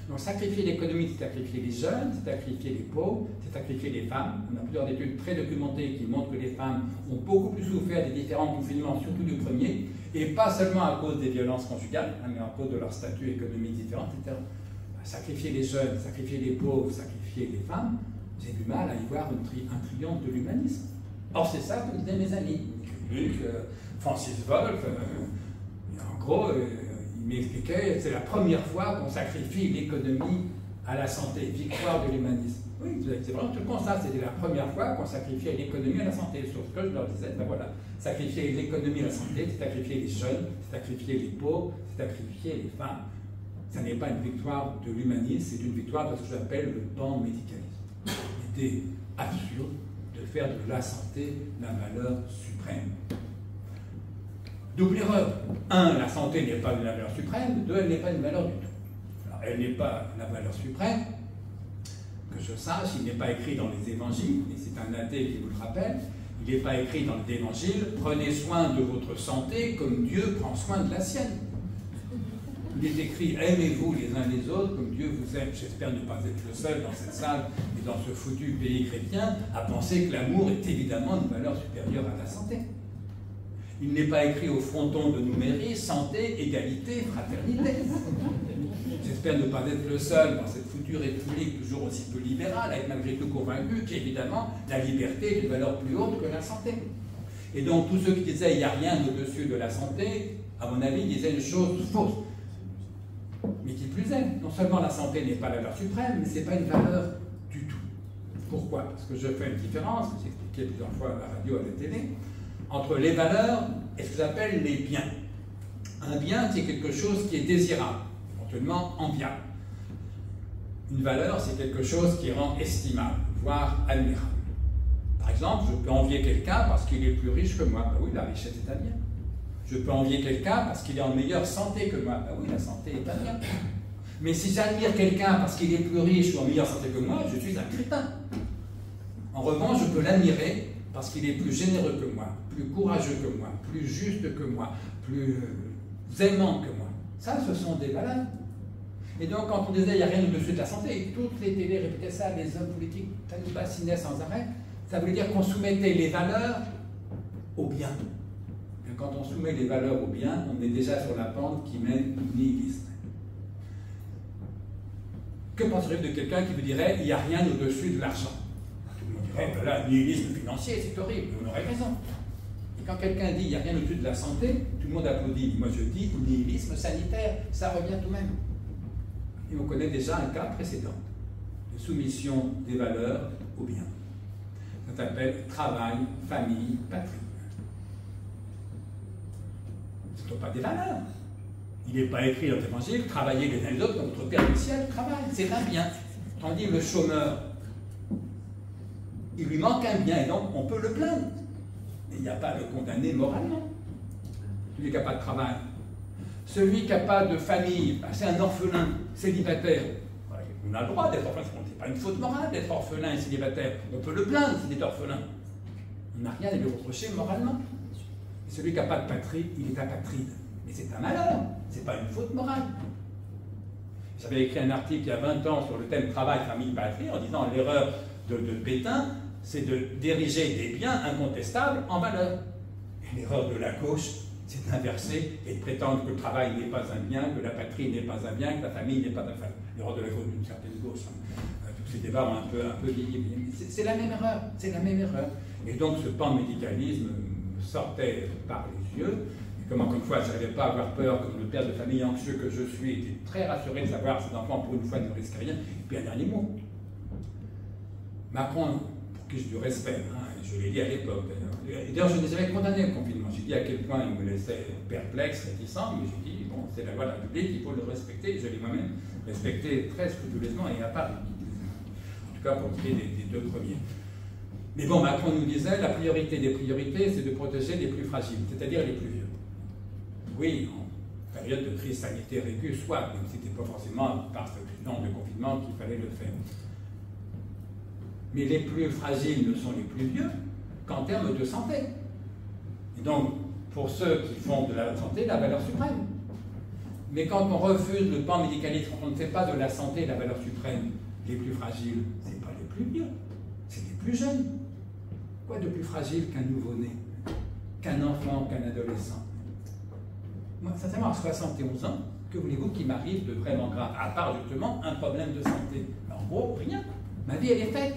Donc sacrifier l'économie, c'est sacrifier les jeunes, c'est sacrifier les pauvres, c'est sacrifier les femmes. On a plusieurs études très documentées qui montrent que les femmes ont beaucoup plus souffert des différents confinements, surtout du premier, et pas seulement à cause des violences conjugales, hein, mais à cause de leur statut économique différent, etc. Sacrifier les jeunes, sacrifier les pauvres, sacrifier les femmes, j'ai du mal à y voir un triomphe de l'humanisme. Or, c'est ça que disaient mes amis. Luc, euh, Francis Wolff, euh, en gros, euh, il m'expliquait c'est la première fois qu'on sacrifie l'économie à la santé, victoire de l'humanisme. Oui, c'est vraiment tout le constat, c'était la première fois qu'on sacrifiait l'économie à la santé. Ce que je leur disais, ben voilà, sacrifier l'économie à la santé, c'est sacrifier les jeunes, c'est sacrifier les pauvres, c'est sacrifier les femmes. Ce n'est pas une victoire de l'humanisme, c'est une victoire de ce que j'appelle le pan-médicalisme. L'idée absurde de faire de la santé la valeur suprême. Double erreur. Un, la santé n'est pas une valeur suprême. Deux, elle n'est pas une valeur du tout. Alors, elle n'est pas la valeur suprême. Que je sache, il n'est pas écrit dans les évangiles, et c'est un athée qui vous le rappelle, il n'est pas écrit dans les évangiles, prenez soin de votre santé comme Dieu prend soin de la sienne. Il est écrit aimez-vous les uns les autres comme Dieu vous aime. J'espère ne pas être le seul dans cette salle et dans ce foutu pays chrétien à penser que l'amour est évidemment une valeur supérieure à la santé. Il n'est pas écrit au fronton de mairies santé, égalité, fraternité. J'espère ne pas être le seul dans cette foutue république toujours aussi peu libérale, à être malgré tout convaincu qu'évidemment la liberté est une valeur plus haute que la santé. Et donc tous ceux qui disaient il n'y a rien au-dessus de la santé, à mon avis, disaient une chose fausse. Mais qui plus est, non seulement la santé n'est pas la valeur suprême, mais ce n'est pas une valeur du tout. Pourquoi? Parce que je fais une différence, j'ai expliqué plusieurs fois à la radio, à la télé, entre les valeurs et ce que j'appelle les biens. Un bien, c'est quelque chose qui est désirable, éventuellement enviable. Une valeur, c'est quelque chose qui rend estimable, voire admirable. Par exemple, je peux envier quelqu'un parce qu'il est plus riche que moi. Ben oui, la richesse est un bien. Je peux envier quelqu'un parce qu'il est en meilleure santé que moi. Ben oui, la santé est un bien. Mais si j'admire quelqu'un parce qu'il est plus riche ou en meilleure santé que moi, je suis un crétin. En revanche, je peux l'admirer parce qu'il est plus généreux que moi, plus courageux que moi, plus juste que moi, plus euh, aimant que moi. Ça, ce sont des valeurs. Et donc, quand on disait il n'y a rien au-dessus de la santé, et toutes les télés répétaient ça, les hommes politiques, ça nous bassinait sans arrêt, ça voulait dire qu'on soumettait les valeurs au bien. Quand on soumet les valeurs au bien, on est déjà sur la pente qui mène au nihilisme. Que penserez-vous de quelqu'un qui vous dirait il n'y a rien au-dessus de l'argent? Eh ben là, nihilisme financier, c'est horrible, vous aurez raison. Et quand quelqu'un dit il n'y a rien au-dessus de la santé, tout le monde applaudit. Moi je dis nihilisme sanitaire, ça revient tout de même. Et on connaît déjà un cas précédent de soumission des valeurs au bien. Ça s'appelle travail, famille, patrie. Sont pas des valeurs. Il n'est pas écrit dans l'évangile, travaillez les uns les autres votre Père du ciel travaille. C'est un bien. Tandis le chômeur il lui manque un bien et donc on peut le plaindre. Mais il n'y a pas à le condamner moralement. Celui qui n'a pas de travail. Celui qui n'a pas de famille, ben, c'est un orphelin célibataire. On a le droit d'être orphelin, ce n'est pas une faute morale d'être orphelin et célibataire. On peut le plaindre s'il est orphelin. On n'a rien à lui reprocher moralement. Celui qui n'a pas de patrie, il est apatride. Mais c'est un malheur, ce n'est pas une faute morale. J'avais écrit un article il y a 20 ans sur le thème travail, famille, patrie, en disant l'erreur de, Pétain, c'est de diriger des biens incontestables en valeur. Et l'erreur de la gauche, c'est d'inverser et de prétendre que le travail n'est pas un bien, que la patrie n'est pas un bien, que la famille n'est pas un bien. L'erreur de la gauche d'une certaine gauche. Hein. Euh, tous ces débats ont un peu, un peu vieilli. C'est la même erreur, c'est la même erreur. Et donc ce pan-médicalisme sortait par les yeux. Et comme encore une fois, je n'avais pas à avoir peur, comme le père de famille anxieux que je suis, était très rassuré de savoir que ses enfants, pour une fois, ne risquent rien. Et puis un dernier mot. Macron du respect. Hein, je l'ai dit à l'époque d'ailleurs. D'ailleurs, je n'ai jamais condamné le confinement. J'ai dit à quel point il me laissait perplexe, réticent, mais j'ai dit, bon, c'est la loi de la République, il faut le respecter. Je l'ai moi-même respecté très scrupuleusement et à part. En tout cas, pour ce qui est des, deux premiers. Mais bon, Macron nous disait, la priorité des priorités, c'est de protéger les plus fragiles, c'est-à-dire les plus vieux. Oui, en période de crise sanitaire aiguë, soit, même si ce n'était pas forcément par ce nombre de confinement qu'il fallait le faire mais les plus fragiles ne sont les plus vieux qu'en termes de santé. Et donc, pour ceux qui font de la santé la valeur suprême. Mais quand on refuse le pan médicaliste, on ne fait pas de la santé la valeur suprême, les plus fragiles, ce n'est pas les plus vieux, plus jeunes. Quoi de plus fragile qu'un nouveau-né, qu'un enfant, qu'un adolescent? Moi, sincèrement, à 71 ans, que voulez-vous qu'il m'arrive de vraiment grave À part justement un problème de santé? En gros, rien. Ma vie, elle est faite.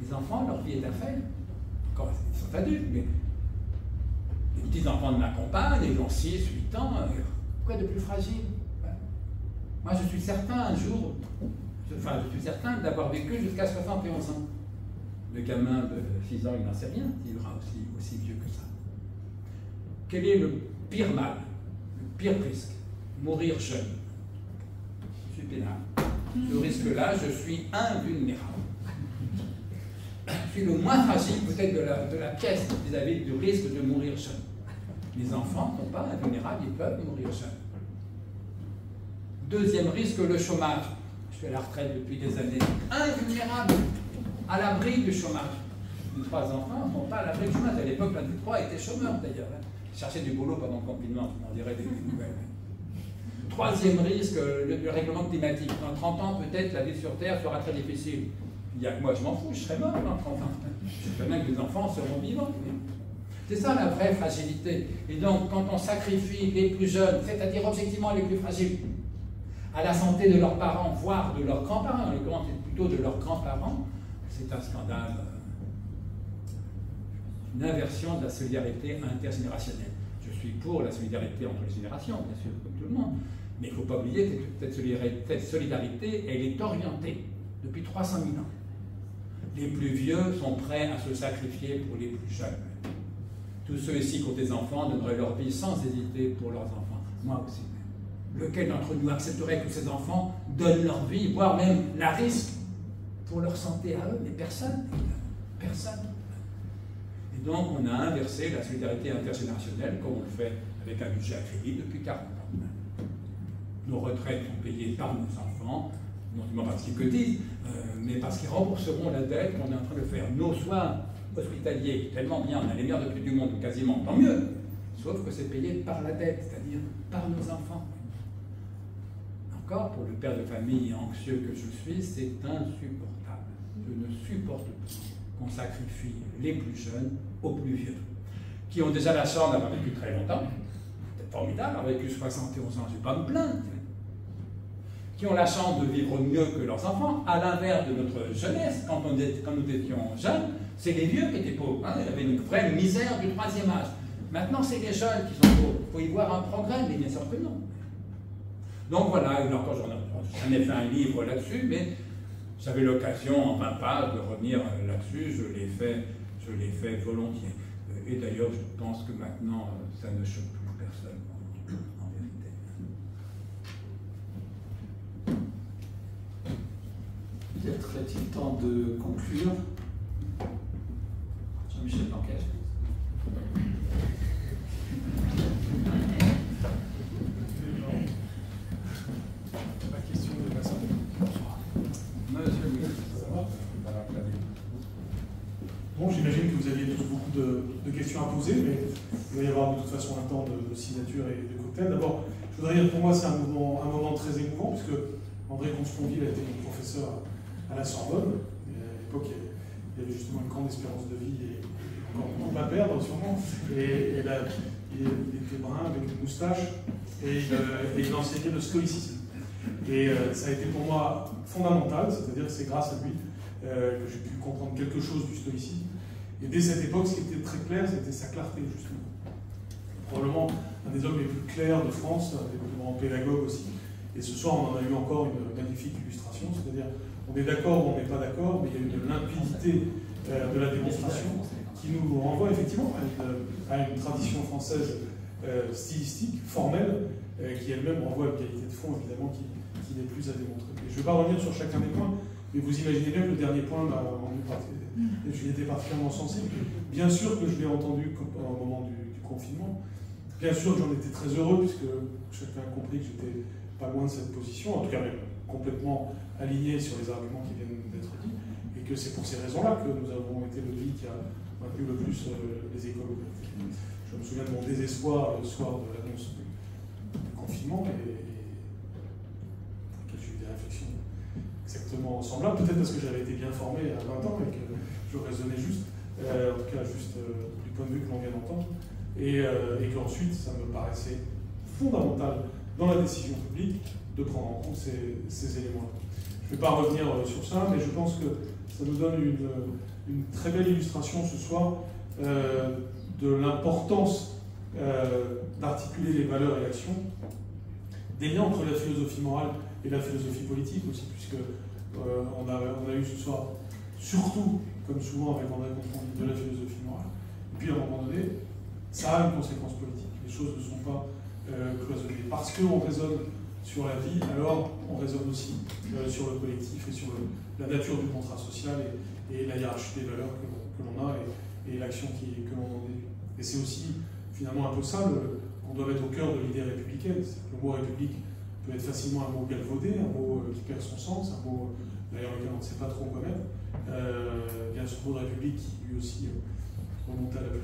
Les enfants, leur vie est à faire. Encore, ils sont adultes, mais les petits-enfants de ma compagne, ils ont 6, 8 ans. Euh, quoi de plus fragile? Moi, je suis certain un jour, enfin, je suis certain d'avoir vécu jusqu'à 71 ans. Le gamin de 6 ans, il n'en sait rien, il sera aussi, aussi vieux que ça. Quel est le pire mal, le pire risque? Mourir jeune. Je suis pénal. Ce risque-là, je suis invulnérable. Je suis le moins fragile peut-être de la, pièce vis-à-vis du risque de mourir jeune. Les enfants ne sont pas invulnérables, ils peuvent mourir jeunes. Deuxième risque, le chômage. Je suis à la retraite depuis des années. Invulnérable, à l'abri du chômage. Les trois enfants ne sont pas à l'abri du chômage. À l'époque, l'un des trois était chômeur d'ailleurs. Ils cherchaient du boulot pendant le confinement, on dirait des nouvelles. Troisième risque, le, règlement climatique. Dans 30 ans, peut-être, la vie sur Terre sera très difficile. Il y a que moi, je m'en fous, je serai mort dans 30 ans. Je sais bien que les enfants seront vivants. C'est ça la vraie fragilité. Et donc, quand on sacrifie les plus jeunes, c'est-à-dire objectivement les plus fragiles, à la santé de leurs parents, voire de leurs grands-parents, en l'occurrence plutôt de leurs grands-parents, c'est un scandale, une inversion de la solidarité intergénérationnelle. Je suis pour la solidarité entre les générations, bien sûr, comme tout le monde, mais il ne faut pas oublier que cette solidarité, elle est orientée depuis 300 000 ans. Les plus vieux sont prêts à se sacrifier pour les plus jeunes. Tous ceux ici qui ont des enfants donneraient leur vie sans hésiter pour leurs enfants. Moi aussi. Lequel d'entre nous accepterait que ces enfants donnent leur vie, voire même la risque pour leur santé à eux Mais personne, personne. Et donc on a inversé la solidarité intergénérationnelle comme on le fait avec un budget à crédit depuis 40 ans. Nos retraites sont payées par nos enfants, non seulement parce qu'ils cotisent, euh, mais parce qu'ils rembourseront la dette qu'on est en train de faire. Nos soins hospitaliers, tellement bien, on a les meilleurs depuis du monde, quasiment, tant mieux. Sauf que c'est payé par la dette, c'est-à-dire par nos enfants. Encore, pour le père de famille anxieux que je suis, c'est insupportable. Ne supporte pas qu'on sacrifie les plus jeunes aux plus vieux, qui ont déjà la chance d'avoir vécu très longtemps. C'est formidable, avoir vécu 71 ans, je ne vais pas me plaindre qui ont la chance de vivre mieux que leurs enfants, à l'inverse de notre jeunesse, quand, on quand nous étions jeunes, c'est les vieux qui étaient pauvres. Hein. Il y avait une vraie misère du troisième âge. Maintenant, c'est les jeunes qui sont pauvres. Il faut y voir un progrès, mais bien sûr que non. Donc voilà, encore, j'en ai fait un livre là-dessus, mais j'avais l'occasion en 20 pages de revenir là-dessus. Je l'ai fait, je l'ai fait volontiers. Et d'ailleurs, je pense que maintenant, ça ne choque plus personne. Peut-être est-il temps de conclure. Jean-Michel Blanquet. La question de Vincent. Bon, j'imagine que vous aviez tous beaucoup de, questions à poser, mais il va y avoir de toute façon un temps de, signature et de cocktail. D'abord, je voudrais dire pour moi, c'est un moment, très émouvant, puisque André Consponville a été mon professeur à la Sorbonne. à l'époque, il y avait justement une grande espérance de vie et encore beaucoup à perdre sûrement. Et, il, était brun avec une moustache et, il enseignait le stoïcisme. Et euh, ça a été pour moi fondamental, c'est-à-dire que c'est grâce à lui euh, que j'ai pu comprendre quelque chose du stoïcisme. Et dès cette époque, ce qui était très clair, c'était sa clarté, justement. Probablement un des hommes les plus clairs de France, un grands pédagogues aussi. Et ce soir, on en a eu encore une magnifique illustration, c'est-à-dire on est d'accord ou on n'est pas d'accord, mais il y a une limpidité euh, de la démonstration qui nous renvoie effectivement à une, tradition française euh, stylistique, formelle, euh, qui elle-même renvoie à une qualité de fond, évidemment, qui, n'est plus à démontrer. je ne vais pas revenir sur chacun des points, mais vous imaginez bien que le dernier point m'a rendu J'y étais particulièrement sensible. Bien sûr que je l'ai entendu au moment du, confinement. Bien sûr que j'en étais très heureux, puisque chacun a compris que j'étais pas loin de cette position, en tout cas même complètement aligné sur les arguments qui viennent d'être dits, et que c'est pour ces raisons-là que nous avons été le vie qui a maintenu le plus euh, les écoles Je me souviens de mon désespoir le soir de l'annonce du, confinement et, et j'ai eu des réflexions exactement semblables, peut-être parce que j'avais été bien formé à 20 ans et que je raisonnais juste, euh, en tout cas juste euh, du point de vue que l'on vient d'entendre, et, euh, et qu'ensuite ça me paraissait fondamental dans la décision publique de prendre en compte ces, éléments-là. Je ne vais pas revenir sur ça, mais je pense que ça nous donne une, une très belle illustration ce soir euh, de l'importance euh, d'articuler les valeurs et l'actions, des liens entre la philosophie morale et la philosophie politique aussi, puisque euh, on, a, eu ce soir, surtout, comme souvent avec André Confondit, de la philosophie morale. Et puis à un moment donné, ça a une conséquence politique. Les choses ne sont pas cloisonnées. Parce qu'on raisonne sur la vie, alors on raisonne aussi sur le collectif et sur la nature du contrat social et, la hiérarchie des valeurs que l'on a et, l'action que l'on Et c'est aussi finalement un peu ça qu'on doit mettre au cœur de l'idée républicaine. Le mot république peut être facilement un mot galvaudé, un mot euh, qui perd son sens, un mot d'ailleurs lequel on ne sait pas trop quoi mettre. Euh, bien ce mot de république qui lui aussi euh, remonte à la plus,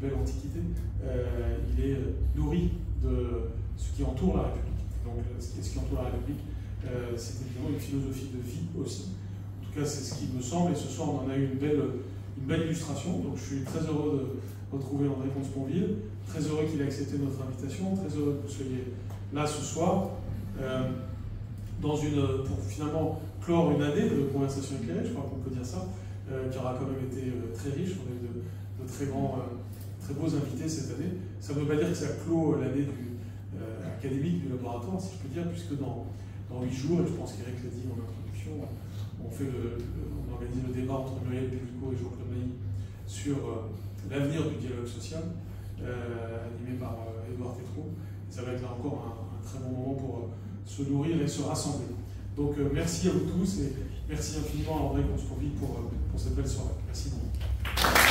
belle antiquité, euh, il est nourri de ce qui entoure la République. Donc ce qui entoure la République, euh, c'est évidemment une philosophie de vie aussi. En tout cas, c'est ce qui me semble, et ce soir, on en a eu une belle, illustration. Donc, je suis très heureux de retrouver André Consponville, très heureux qu'il ait accepté notre invitation, très heureux que vous soyez là ce soir, euh, dans une, pour finalement clore une année de conversation éclairée, je crois qu'on peut dire ça, qui aura quand même été euh, très riche. On a eu de, très grands, euh, très beaux invités cette année. Ça ne veut pas dire que ça clôt l'année académique du laboratoire, si je peux dire, puisque dans dans huit jours, et je pense qu'Eric l'a dit en introduction, on, fait le, on organise le débat entre Muriel Pellico et Jean-Claude Mailly sur l'avenir du dialogue social, animé par Édouard Tétrault. Ça va être là encore un, très bon moment pour euh, se nourrir et se rassembler. Donc euh, merci à vous tous et merci infiniment à André Consponville pour, euh, pour cette belle soirée. Merci beaucoup.